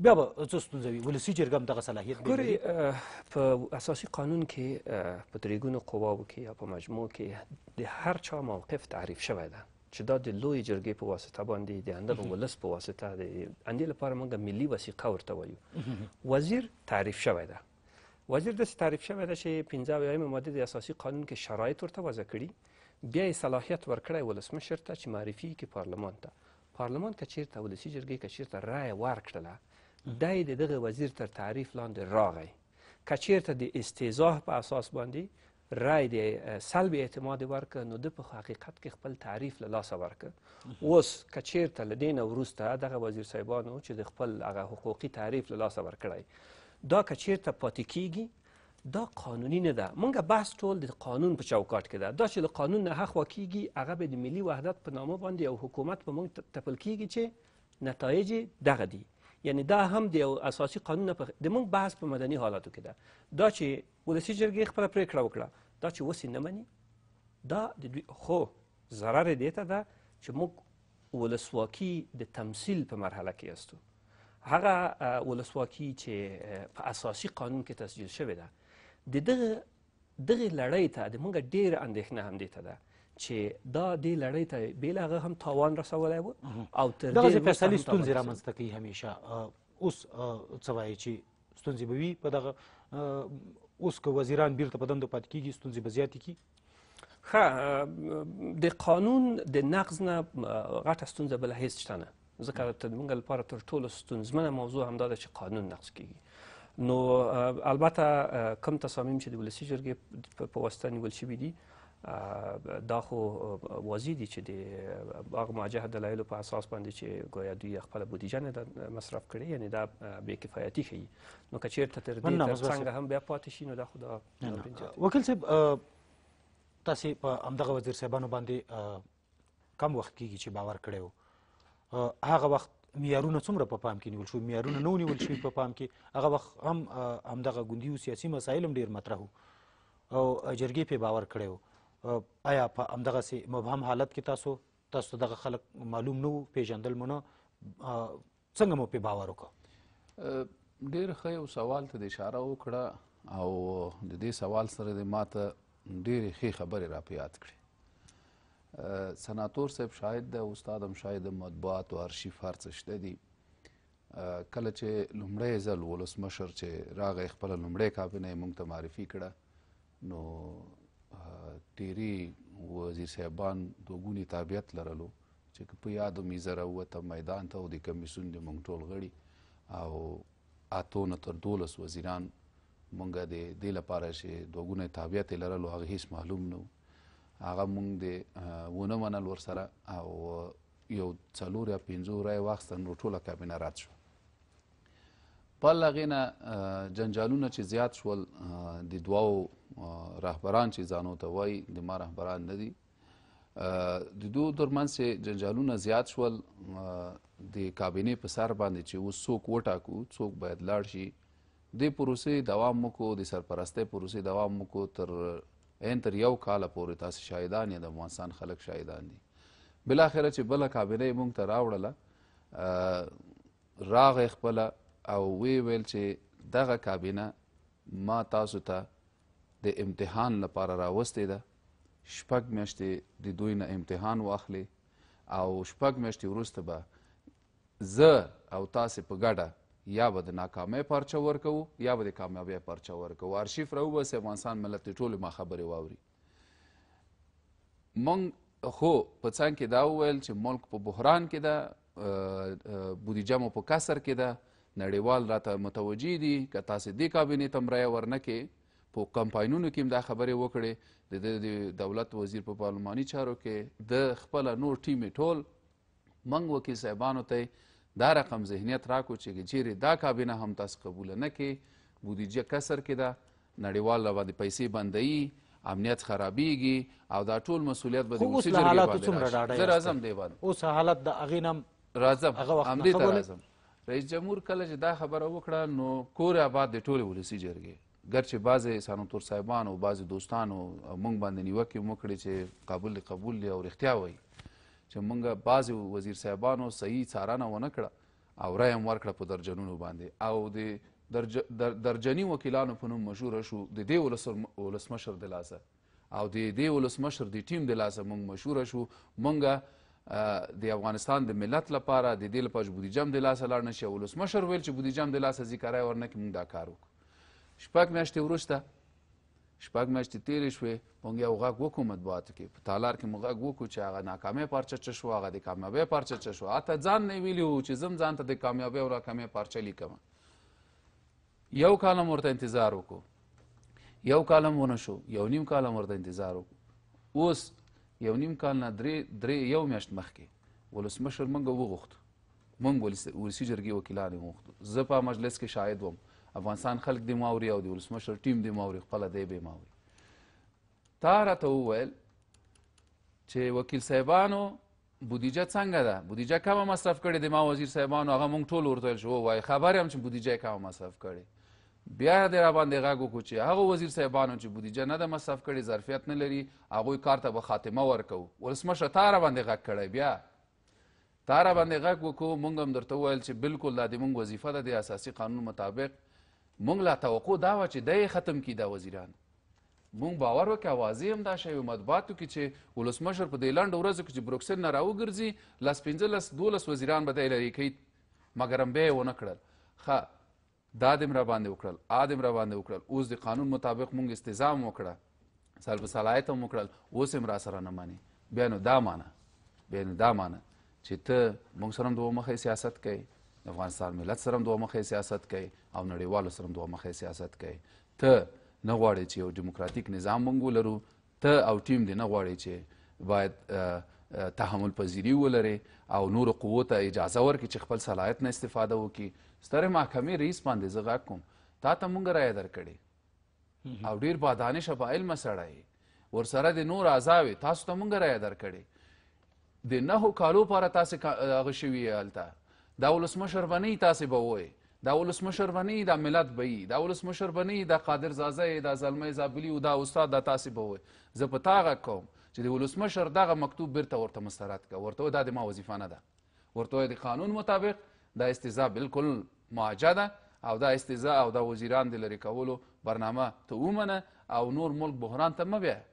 بیا به څه ستونزه وي ولسی جرګه هم دغه صلاحیت ګوري په اساسي قانون کې په درېګونو قواو کې یا په مجموع کې د هر چا موقف تعریف شوی ده چې دا د لوی جرګې په واسطه باندې د اندغه ولس په واسطه د اندې لپاره موږ ملي وثیقه ورته وایو وزیر تعریف شوی ده وزیر داسې تعریف شوی ده چې 15 اویایمه ماده د اساسي قانون کې شرایط ورته وضع کړي بیا یې صلاحیت ورکړی ولسمشر ته چې معرفي کې پارلمان ته پارلمان که چیرته ولسی جرګې که چیرته رایه ورکړله دی د دغه وزیر تر تعریف لاندې راغی که چیرته د استیزاه په اساس باندې رای د سلب اعتماد ورک نو د په حقیقت کې خپل تعریف له لاسه ورک اوس که چیرته له دینه وروسته دغه وزیر صاحبانو چې د خپل هغه حقوقي تعریف له لاسه ورکړی دا که چیرته پاتې کیږي دا قانوني نه ده مونږ بحث ټول د قانون په چوکاټ کې ده دا چې له قانون نه هخوا کیږي هغه به د ملي وحدت په نامه باندې یو حکومت په مونږ تپل کیږي چې نتایج دغه دي یعنی دا هم د اساسي قانون په د مونږ بحث په مدني حالاتو کې ده دا چې ولسی جرګې خپل پریکړه وکړه دا چې وسی نه مني دا د دوی خو ضرر دې ته ده چې مونږ ولسواکي د تمثیل په مرحله کې استو هغه ولسواکي چې په اساسي قانون کې تسجیل شوې ده د دغه دغه لړۍ ته د موږ ډېر اندېښنه هم دي ته ده چې دا د لړۍ ته بیل هغه هم تاوان رسولی وو او تر دې دغه فیصلې ستونزې رامنځته کوي همیشه اوس څه وایي چې ستونزې به وي په دغه اوس که وزیران بیرته په دندو پاتې کیږي ستونزې به زیاتې کیږي ښه د قانون د نقض نه غټه ستونزه بل هیڅ شته نه ځکه تر موږ لپاره تر ټولو ستونزمنه موضوع همدا ده چې قانون نقض کیږي نو البته کم تصامیم چې د ولسی جرګې په واسطه نیول شوي دي دا خو واضح دي چې د هغه مواجهه دلایلو په اساس باندې چې گویا دوی خپل بودیجه نه مصرف کړي یعنی دا بې کفایتي ښیي نو که چیرته تر دې ترڅنګ هم بیا پاتې شي نو دا خو دا وکیل صاحب تاسو په همدغه وزیر صاحبانو باندې کم وخت کیږي چې باور کړی وو هغه وخت معیارونه څومره په پام کې نیول شو معیارونه نه نیول شوي په پام کې هغه وخت هم همدغه ګوندي او سیاسي مسایل هم ډېر مطرح وو او جرګې پې باور کړی وو آیا په همدغسې مبهم حالت کې تاسو تاسو ته دغه خلک معلوم نه وو پېژندل مو نه څنګه مو په باور وکړ ډیر ښه یو سوال ته د اشاره وکړه او د دې سوال سره د ماته ډېرې ښې خبرې را په یاد کړې سناتور صاحب شاید ده استاد هم شاید مطبوعات او ارشیف هر څه شته دي کله چې لومړی ځل ولسمشر چې راغی خپله لومړی کابینه یې موږ ته معرفي کړه نو ډیری وزیر صاحبان دوګونی تابعیت لرلو چې په یادو میزره وته میدان ته او د کمیسون د مونږ ټول غړي او اتو نه تر دولس وزیران مونږ د دې لپاره چې دوګونه تابعیت لرلو هغه هیڅ معلوم نه هغه مونږ د ونه منل ورسره او یو څلور یا پنځو رای واخسته نو ټوله کابینه رد شو په لغې نه جنجالونه چې زیات شول د دواو رهبران چې ځانو ته وایي د ما رهبران نه دي د دوو ترمنځ چې جنجالونه زیات شول د کابینې په سر باندې چې اوس څوک وټاکو څوک باید لاړ شي د پروسې دوام وکړو د سرپرستۍ پروسې دوام وکړو تر ان تر یو کاله پورې تاسې شاهدان یې د افغانستان خلک شاهدان دي بلاخره چې بله کابینه یې موږ ته راوړله راغی خپله او وی ویل چې دغه کابینه ما تاسو ته تا د امتحان لپاره راوستې ده شپږ میاشتې د دوی نه امتحان واخلي او شپږ میاشتې وروسته به زه او تاسې په ګډه یا به د ناکامۍ پارچه ورکوو یا به د کامیابۍ پارچه ورکوو آرشیف راوباسي افغانستان ملت دې ټولې ما خبرې واوري مونږ خو په څنګ کې دا وویل چې ملک په بحران کې ده بودیجه مو په کسر کې ده نړیوال راته متوجه دي که تاسې دې کابینې ته مرایه ورنکې په کمپاینونو کې هم دا خبرې وکړې د دولت وزیر په پارلماني چارو کې د خپله نور ټیم ټول موږ وکیل صاحبانو ته دا رقم ذهنیت راکو چې چیرې دا کابینه هم تاسو قبول نه کې بودیجه کسر کې ده نړیوال را باندې پیسې بندوي امنیت خرابېږي او دا ټول مسولیت به د وسې جرګې باندې زه راځم دی باندې اوس حالت د هغې نه راځم همدې ته راځم رئیس جمهور کله چې دا خبره وکړه نو کور آباد د ټولې ولسي جرګې ګرچې بعضې سانوتور صاحبان او بعضې دوستانو مونږ باندې نیوکې هم وکړې چې قبول دې قبول دی او رښتیا وایي چې مونږ بعضې وزیر صاحبانو صحیح څارنه ونه کړه او رایه هم ورکړه په درجنونو باندې او د درج درجني وکیلانو په نوم مشهوره شو د دې ولسمشر د لاسه او د دې ولسمشر د ټیم د لاسه مونږ مشهوره شو مونږ د افغانستان د ملت لپاره د دې لپاره چې بودیجه هم د لاسه لاړ نه شي ولسمشر ویل چې بودیجه هم د لاسه ځي کرایه ورنه کړي مونږ دا کار وکړو شپږ میاشتې وروسته شپږ میاشتې تېرې شوې مونږ یو غږ وکړو مطبوعاتو کې په تالار کې مو غږ وکړو چې هغه ناکامۍ پارچه څه شو هغه د کامیابۍ پارچه څه شو حتی ځان نه یې ویلي وو چې زم ځان ته د کامیابۍ او ناکامۍ پارچه لیکم یو کال هم ورته انتظار وکړو یو کال هم ونه شو یو نیم کال هم ورته انتظار وکړو اوس یو نیم کال نه درې درې یو میاشت مخکې ولسمشر موږ وغوښتو موږ ولسي جرګې وکیلان یې وغوښتو زه په مجلس کې شاهد وم افغانستان خلک دې ماوري او د ولسمشر ټیم دې ماوري خپله دی به ماوري تا راته وویل چې وکیل صاحبانو بودیجه څنګه ده بودیجه کمه مصرف کړې د ما وزیر صاحبانو هغه مونږ ټول ورته ویل شو ووایي خبر یم چې بودیجه کمه مصرف کړې بیا د را باندې غږ وکړو چې هغه وزیر صاحبانو چې بودیجه نه ده مصرف کړې ظرفیت نه لري هغوی کار ته به خاتمه ورکوو ولسمشره تا را باندې غږ کړی بیا تا را باندې غږ وکړو مونږ هم درته وویل چې بلکل دا د مونږ وظیفه ده د اساسي قانون مطابق مونږ لا توقع دا وه چې دی ختم کړي دا وزیران مونږ باور وکړي اوازې هم دا شوې مطبوعاتو کې چې ولسمشر په دې لنډو ورځو کې چې بروکسل نه راوګرځي لس پنځلس دولس وزیران به دی لرې کوي مګر هم بیا یې ونه کړل ښه دا دې را باندې وکړل آ دې را باندې وکړل اوس د قانون مطابق مونږ استظام وکړه سلب صلاحیت هم وکړل اوس هم را سره نه مني بیا نو دا معنی بیا نو دا معنی چې ته مونږ سره هم دوه مخې سیاست کوي د افغانستان ملت سره هم دوه مخې سیاست کوي او نړیوالو سره هم دوه مخې سیاست کوي ته نه غواړې چې یو دیموکراتیک نظام مونږ ولرو ته او ټیم دې نه غواړې چې باید تحمل پذیری ولرې او نورو قوو ته اجازه ورکړي چې خپل صلاحیت نه استفاده وکړي سترې محکمې رئیس باندې زه غږ کوم تا ته مونږ رایه درکړې او ډیر بادانه شبه علم سړی ورسره د نور اعضاوې تاسو ته مونږ رایه درکړې د نهو کالو لپاره تاسو هغه شوي یې هلته دا ولسمشر به نه یي تاسو به وایي دا ولسمشر به نه یي دا ملت به یي دا ولسمشر به نه یي دا قادر زازه یې دا زلمی زابلي او دا استاد دا تاسو به وایي زه په تا غږ کوم چې د ولسمشر دغه مکتوب بیرته ورته مسترد کړه ورته دا د ما وظیفه نه ده ورته وایي د قانون مطابق دا استیزا بالکل معجه ده او دا استیزا او دا وزیران د لرې کولو برنامه ته ومنه او نور ملک بحران ته مه بیایه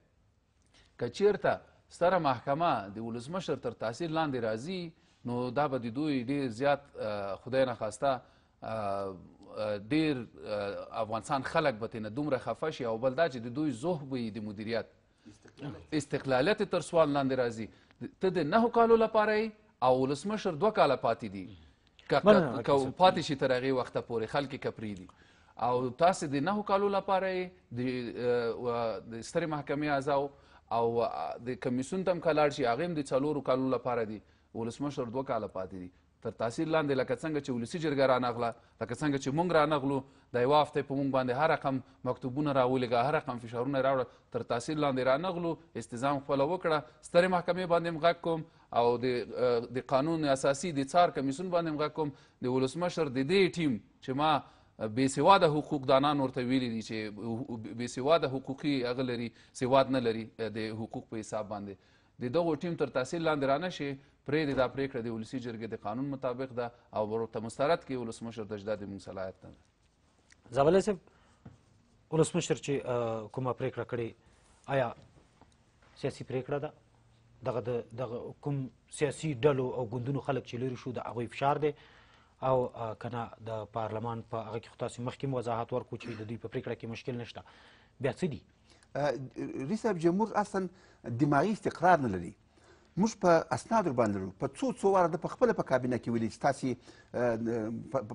که چیرته ستره محکمه د ولسمشر تر تاثیر لاندې راځي نو دا به د دوی ډیر زیات خدای نخواسته ډیر افغانستان خلک به ترې نه دومره خفه شي او بل دا چې د دوی زوح به یې د مدیریت استقلالیت تر سوال لاندې راځي ته د نهو کالو لپاره او ولسمشر دوه کاله پاتې دي که پاتې شي تر هغې وخته پورې خلک که پرېږدي او تاسو د نهو کالو لپاره د سترې محکمې اعضاو او د کمیسیون ته هم که لاړ شي هغه هم د څلورو کالو لپاره دي ولسمشر دوه کاله پاتې دي تر تاثیر لاندې لکه څنګه چې ولسي جرګه رانغله لکه څنګه چې مونږ رانغلو د یوه هفته په مونږ باندې هر رقم مکتوبونه راولېږه هر رقم فشارونه راوړه تر تاثیر لاندې رانغلو استظام خپله وکړه سترې محکمې باندې هم غږ کوم او د د قانون اساسي د څار کمیسیون باندې هم غږ کوم د ولسمشر د دې ټیم چې ما بې سواده حقوقدانان ورته ویلي دي چې بې سواده حقوقي هغه لري سواد نه لري د حقوق په حساب باندې د دغو ټیم تر تاثیر لاندې رانه شي، پرېږدي دا پرېکړه د ولسي جرګې د قانون مطابق ده او ورته مسترد کړي ولسمشر ته چې دا د موږ صلاحیت نه دی. زابلی صاحب ولسمشر چې کومه پرېکړه کړې آیا سیاسي پرېکړه ده؟ دغه د دغه کوم سیاسي ډلو او ګوندونو خلک چې لري شو د هغوی فشار دی او کنه د پارلمان په هغه کې خو تاسو مخکې وضاحت ورکو چې د دوی په پریکړه کې مشکل نشته بیا څه دي ری صاحب جمهور اصلا دماغي استقرار نه لري موږ په اسناد ور باندې لرو په څو څو واره د په خپل په کابینه کې ویلي چې تاسو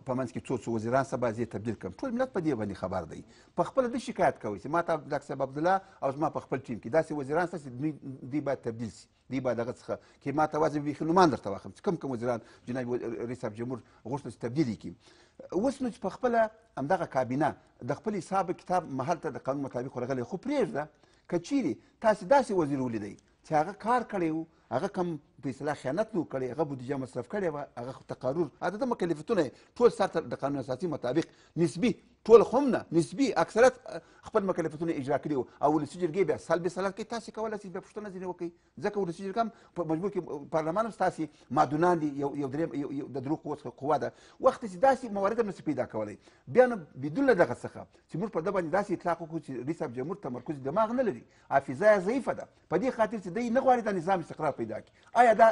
په منځ کې څو څو وزیران سبا زی تبدیل کړم ټول ملت په دې باندې خبر دی په خپل د شکایت کوي چې ما ته ډاکټر صاحب عبد الله او زما په خپل ټیم کې داسې وزیران سره دوی باید تبدیل شي دی با دغه څخه کې ما ته وځي بیخي نومان درته واخم چې کم کم وزیران جناب رئیس صاحب جمهور غوښتل چې تبدیل کړي اوس نو چې په خپل همدغه کابینه د خپل حساب کتاب محل ته د قانون مطابق ورغلی خو پرېږده که چیرې تاسو داسې وزیر ولیدئ چې هغه کار کړی وو هغه کم په اصطلاح خیانت نو کړی هغه بودیجه مصرف کړې وه هغه تقرر هغه د مکلفتونه ټول سرته د قانون اساسي مطابق نسبي ټول هم نه، نسبي اکثريت خپل مکلفيتونه اجرا کړي وو او ولسي جرګې بيا سلب صلاحت کوي، تاسې کولای شئ بيا پوښتنه ځينې وکړئ، ځکه ولسي جرګه هم په مجموع کې پارلمان هم ستاسې مادونان دي، يو يو درېيم يو د درو قوو څخه قوه ده، وخت چې داسې موارد هم نه شي پيدا کولای، بيا نو بدون له دغه څخه چې موږ پر ده باندې داسې اطلاق وکړو چې رييس صاحب جمهور تمرکزي دماغ نه لري، حافظه يې ضعيفه ده. په دې خاطر چې دی نه غواړي دا نظام استقرار پیدا کړي آیا دا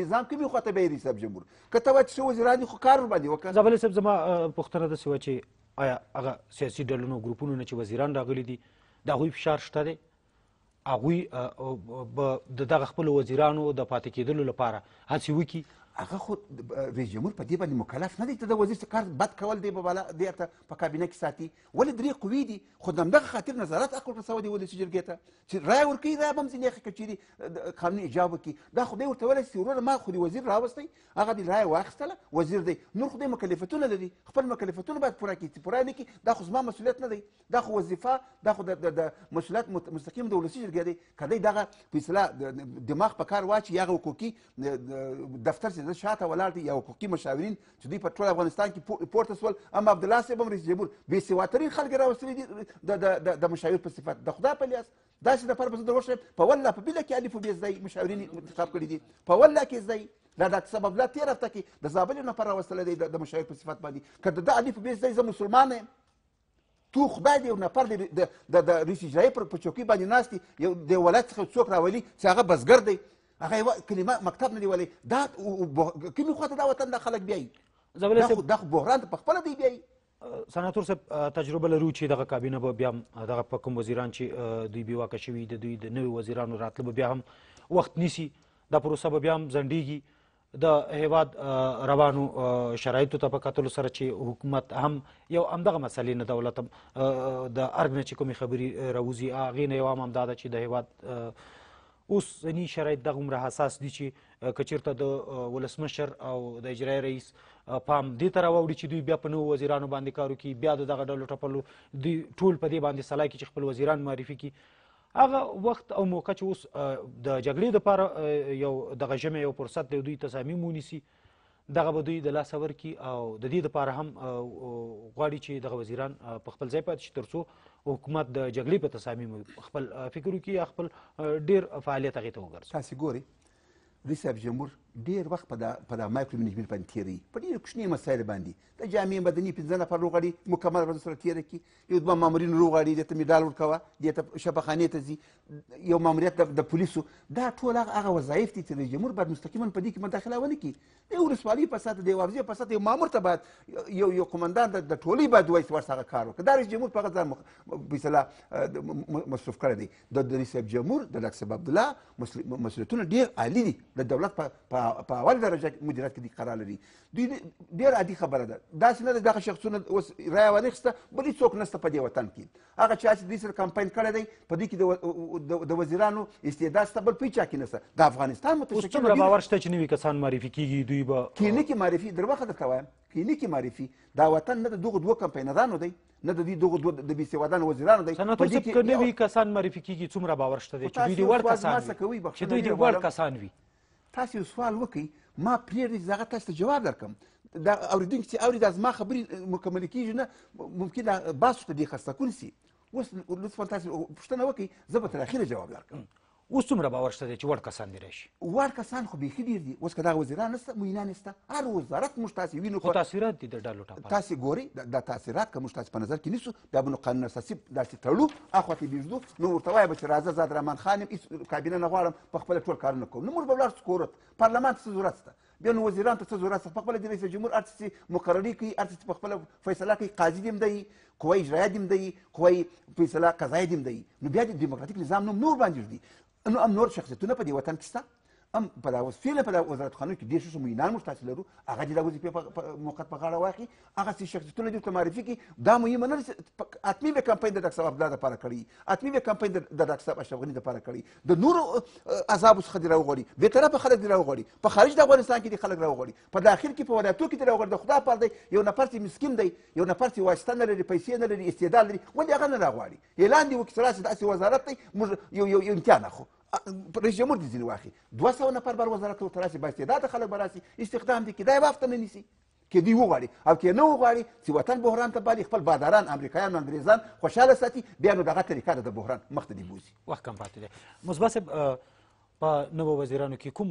نظام کومې خوا ته به یې صاحب جمهور که ته وایې چې څه وزیران دي خو کار ورباندې وکړه زابلي صاحب زما پوښتنه داسې وه چې آیا هغه سیاسي ډلونو ګروپونو نه چې وزیران راغلي دي د هغوی فشار شته دی هغوی به د دغه خپلو وزیرانو د پاتې کېدلو لپاره هڅې وکړي هغه خو رئیس جمهور په دې باندې مکلف نه دی ته د وزیر څخه کار بد کول دی به بالا دې ته په کابینه کې ساتي ولې درې قوې دي خو د همدغه خاطر نظارت عقل رسوه دی ولسي جرګې ته چې رایه ورکوي رایه به هم ځینې اخلي که چېرې قانون ایجاب وکړي دا خو دی ورته ویلی چې وروره ما خو دې وزیر راوستی هغه دې رایه واخیستله وزیر دی نور خو دی مکلفتونه لري خپل مکلفتونه باید پوره کړي چې پوره نه کړي دا خو زما مسؤلیت نه دی دا خو وظیفه دا خو د مسؤلیت مستقیم د ولسي جرګې دی که دی دغه په اصطلاح دماغ په کار واچي هغه وکړي دفتر چې شاته ولاړ دي یا حقوقي مشاورین چې دوی په ټول افغانستان کې پورته سول اما عبدالله صاحب هم رئیس جمهور بې سواترین خلک راوستلي دي د مشاور په صفت د خدا په لیاس داسې نفر به زه دروښیم په والله په بله کې الف و بې زده مشاورین انتخاب کړي دي په والله کې زده دا د سبب لا تیر هفته کې د زابل نفر راوستلی دی د مشاور په صفت باندې که د ده الف و بې زده زه مسلمان یم تو خدای دې یو نفر دې د د د رئیس اجرایي پر په چوکۍ باندې ناست دي یو د ولایت څخه څوک راولي چې هغه بزګر دی هغه یوه کلمه مکتب نه دی ویلی دا کومې خوا ته دا وطن دا خلک بیایي زبله صاحب دا خو بحران ته په خپله دی بیایي سناتور صاحب تجربه لرو چې دغه کابینه به بیا دغه په کوم وزیران چې دوی بې واکه شوي د دوی د نوي وزیرانو راتله به بیا هم وخت نیسي دا پروسه به بیا هم ځنډیږي د هیواد روانو شرایطو ته په کتلو سره چې حکومت هم یو همدغه مسلې نه دولت هم د ارګ نه چې کومې خبرې راوځي هغې نه یو هم همدا ده چې د هیواد اوس ځنی شرایط دغه عمره حساس دي چې کچیرته د ولسمشر او د اجرای رئیس پام دې ته راوړي چې دوی بیا په نو وزیرانو باندې کارو کې بیا دغه ډلو ټپلو دوی ټول په دې باندې سلا کې چې خپل وزیران معرفي کړي هغه وخت او موقع چې اوس د جګړې لپاره یو دغه ژمه یو فرصت دی دوی تصامیم ونیسي دغه به دوی د لاس ور کی او د دې لپاره هم غواړي چې دغه وزیران په خپل ځای پاتې شي ترڅو حکومت د جګړې په تصامیم خپل فکر وکړي یا خپل ډیر فعالیت هغه ته وګرځي تاسو ګوري رئیس صاحب جمهور ډیر وخت په دا په دا مایکرو منیجمنټ باندې تیری په ډیر کوچنی مسایل باندې د جامع مدني پنځه نفر روغړي مکمل ورځ سره تیر کی یو دوه مامورین روغړي دته میډال ورکوه دته شفاخانه ته زی یو ماموریت د پولیسو دا ټول هغه وظایف دي چې رئیس جمهور باید مستقیما په دې کې مداخله ونه کړي د ولسوالۍ په سطح د یو حافظې په سطح یو مامور ته باید یو یو قومندان د ټولۍ باید وایي چې ورسره کار وکړي دا رئیس جمهور په هغه ځان په اصطلاح مصروف کړی دی د رئیس صاحب جمهور د ډاکټر صاحب عبدالله مسؤلیتونه ډېر عالي دي د دولت په اول درجه مدیریت کې دي قرار لري دوی ډېر عادي خبره ده داسې نه ده دغه شخصونه اوس رایه وانخیسته بل هېڅوک نشته په دې وطن کې هغه چا چې دوی سره کمپاین کړی دی په دوی کې د وزیرانو استعداد شته بل په هیچا کې نشته د افغانستان متشکل اوس څومره باور شته چې نوي کسان معرفي کیږي دوی به کینې کې معرفي در وخت درته وایم کینې کې معرفي دا وطن نه د دغو دوه کمپاینرانو دی نه د دوی دغو دوه د بېسوادانو وزیرانو دی سناتور صاحب که نوي کسان معرفي کیږي څومره باور شته دی چې دوی دې وړ کسان وي چې دوی دې وړ کسان وي تاسو یو سوال وکړئ ما پرېږدئ چې هغه تاسو ته جواب درکړم دا اورېدونکي چې اوري دا زما خبرې مکملې کېږي نه ممکن دا بحث ورته بې خسته کن سي اوس لطفا تاسو پوښتنه وکړئ زه به تر اخره جواب درکړم اوس څومره باور شته دی چې وړ کسان دې راشي وړ کسان خو بیخي ډېر دي اوس که دغه وزیران نسته معینان نسته هر وزارت موږ تاسې وینو خو تاثیرات دي د ډالو ټاپه تاسې ګورئ دا تاثیرات که موږ تاسې په نظر کې نیسو دا بنو قانون اساسي داسې تړو اخوا ته بېږدو نو ورته وایم چې راځه زاد رحمان خان یم هېڅ کابینه نه غواړم په خپله ټول کارونه کوم نو موږ به ولاړ شو کورو ته پارلمان ته څه ضرورت شته بیا نو وزیران ته څه ضرورت شته په خپله د رئیس جمهور هر څه چې مقرري کوي هر څه چې په خپله فیصله کوي قاضي دې هم دی قوه اجرایه دې هم دی قوه فیصله قضایه دې هم دی نو بیا د دیموکراتیک نظام نوم نور باندې ږدي نو هم نور شخصیتونه په دې وطن کې شته هم په دا اوس فعلا په دا وزارت خانو کې ډېر ښه معینان موږ تاسو لرو هغه دې دا وظیفې په موقت په غاړه واخلي هغه څه شخصیتونه دې ورته معرفي کړي دا مهمه نه ده حتمي به کمپاین د ډاکټر صاحب عبدالله دپاره کړی حتمي به کمپاین د ډاکټر صاحب اشرف غني دپاره کړی د نورو عذابو څخه دې راوغواړي بېطرفه خلک دې راوغواړي په خارج د افغانستان کې دې خلک راوغواړي په داخل کې په ولایتو کې دې راوغواړي د خدای پر دی یو نفر چې مسکین دی یو نفر چې واسطه نه لري پیسې نه لري استعداد لري ولې هغه نه راغواړي اعلان دې وکړي چې راسي داسې وزارت دی موږ یو یو امتحان اخو رئیس جمهور دې ځینې واخلي دوه سوه نفر بر وزارت ورته راسي بااستعداده خلک به راسي استخدام دې کړي دا یې بافته نه نیسي کې دوی وغواړي او کې نه وغواړي چې وطن بحران ته بالي خپل باداران امریکایان او انګریزان خوشحاله ساتي بیا نو دغه طریقه ده د بحران مخته دې بوځي وخت کم پاتې دی مثبت صاحب په نوو وزیرانو کې کوم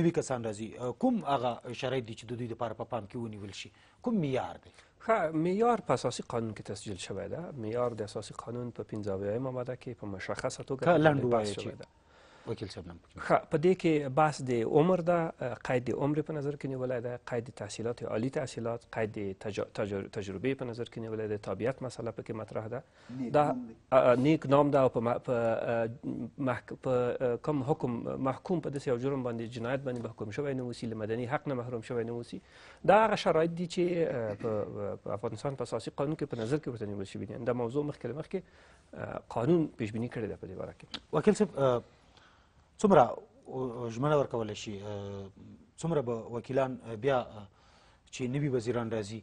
نوي کسان راځي کوم هغه شرایط دي چې د دوی لپاره په پام کې ونیول شي کوم معیار دی ښه معیار په اساسي قانون کې تسجیل شوی ده معیار د اساسي قانون په 15 مه ماده کې په مشخصه توګه لنډ وایي چې وکیل صاحب نن ښه په دې کې بحث د عمر ده قید د عمر په نظر کې نیولای ده قید تحصیلات عالی تحصیلات قید تجربه په نظر کې نیولای ده تابعیت مسله په کې مطرح ده دا نیک نام ده او په کوم حکم محکوم په داسې یو جرم باندې جنایت باندې محکوم شوی نه اوسي له مدني حق نه محروم شوی نه اوسي دا هغه شرایط دي چې په افغانستان په اساسي قانون کې په نظر کې ورته نیول شوي دي دا موضوع مخکې له مخکې قانون پیش بیني کړې ده په دې باره کې وکیل صاحب څومره ژمنه ورکول شي څومره به وکیلان بیا چې نوي وزیران راځي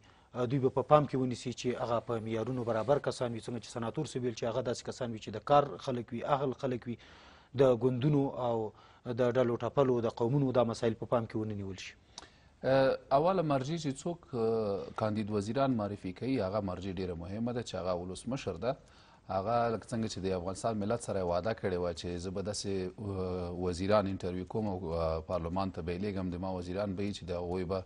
دوی به په پام کې ونیسي چې هغه په معیارونو برابر کسان وي څنګه چې سناتور صاحب ویل چې هغه داسې کسان وي چې د کار خلک وي اهل خلک وي د ګوندونو او د ډلو ټپلو د قومونو دا مسایل په پام کې ونه نیول شي اوله مرجع چې څوک کاندید وزیران معرفي کوي هغه مرجع ډیره مهمه ده چې هغه ولسمشر ده هغه لکه څنګه چې د افغانستان ملت سره وعده کړې وه چې زه به داسې وزیران انټرویو کوم او پارلمان ته به یې لېږم د ما وزیران به یې چې د هغوی به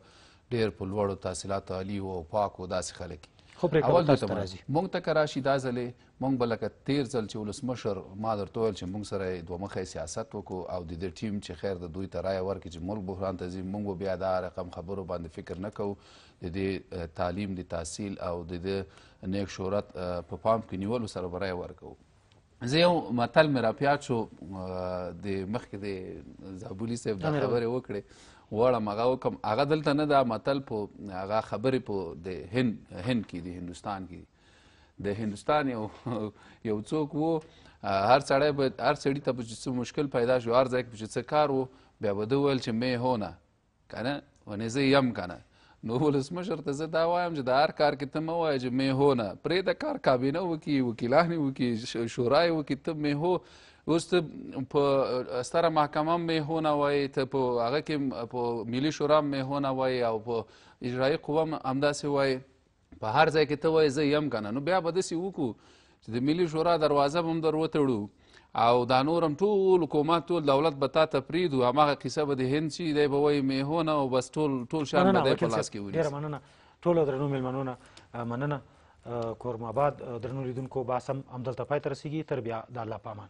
ډېر په لوړو تحصیلاتو عالي وو او پاک وو داسې خلک یې خو پرېکړه به اول دوی تاسو ته ته مننه راځي مونږ ته که راشي دا ځلې مونږ به لکه تېر ځل چې ولسمشر ما درته وویل چې مونږ سره یې دوه مخی سیاست وکړو او د دې ټیم چې خیر د دوی ته رایه ورکړي چې ملک بحران ته ځي مونږ به بیا دا رقم خبرو باندې فکر نه کوو د دې اه، تعلیم د تحصیل او د دې نیک شهرت اه، په پام کې نیولو سره به رایه ورکوو زه یو متل مې راپیاد شو د مخکې د زابولي صاحب دا خبرې وکړې غواړم هغه وکړم هغه دلته نه دا متل په هغه خبرې په د هند هند کې دي هندوستان کې دي د هندوستان یو یو څوک وو هر سړی به هر سړي ته به چې څه مشکل پیدا شو هر ځای کې به چې څه کار وو بیا به ده ویل چې مې هونه کنه ونې زه یم کنه نو ولسمشر ته زه دا وایم چې د هر کار کې ته مه وایه چې مې هو نه پرېږده کار کابینه وکړي وکیلان یې وکړي شورا یې وکړي ته مې هو اوس ته په ستره محکمه هم مې هو نه وایې ته په هغه کې په ملي شورا هم مې هو نه وایې او په اجرایي قوه هم همداسې وایې په هر ځای کې ته وایې زه یم که نه نو بیا به داسې وکړو چې د ملي شورا دروازه به هم در وتړو او دا نور هم ټول حکومت ټول دولت به تا ته پرېږدو هماغه کیسه به د هند چې دی به وایي میهونه او بس ټول ټول شان به دی په لاس کې ونیسي مننه ټولو درنو مېلمنو نه مننه کورم آباد درنو لیدونکو باسم همدلته پای ته رسیږي تر بیا د الله پامان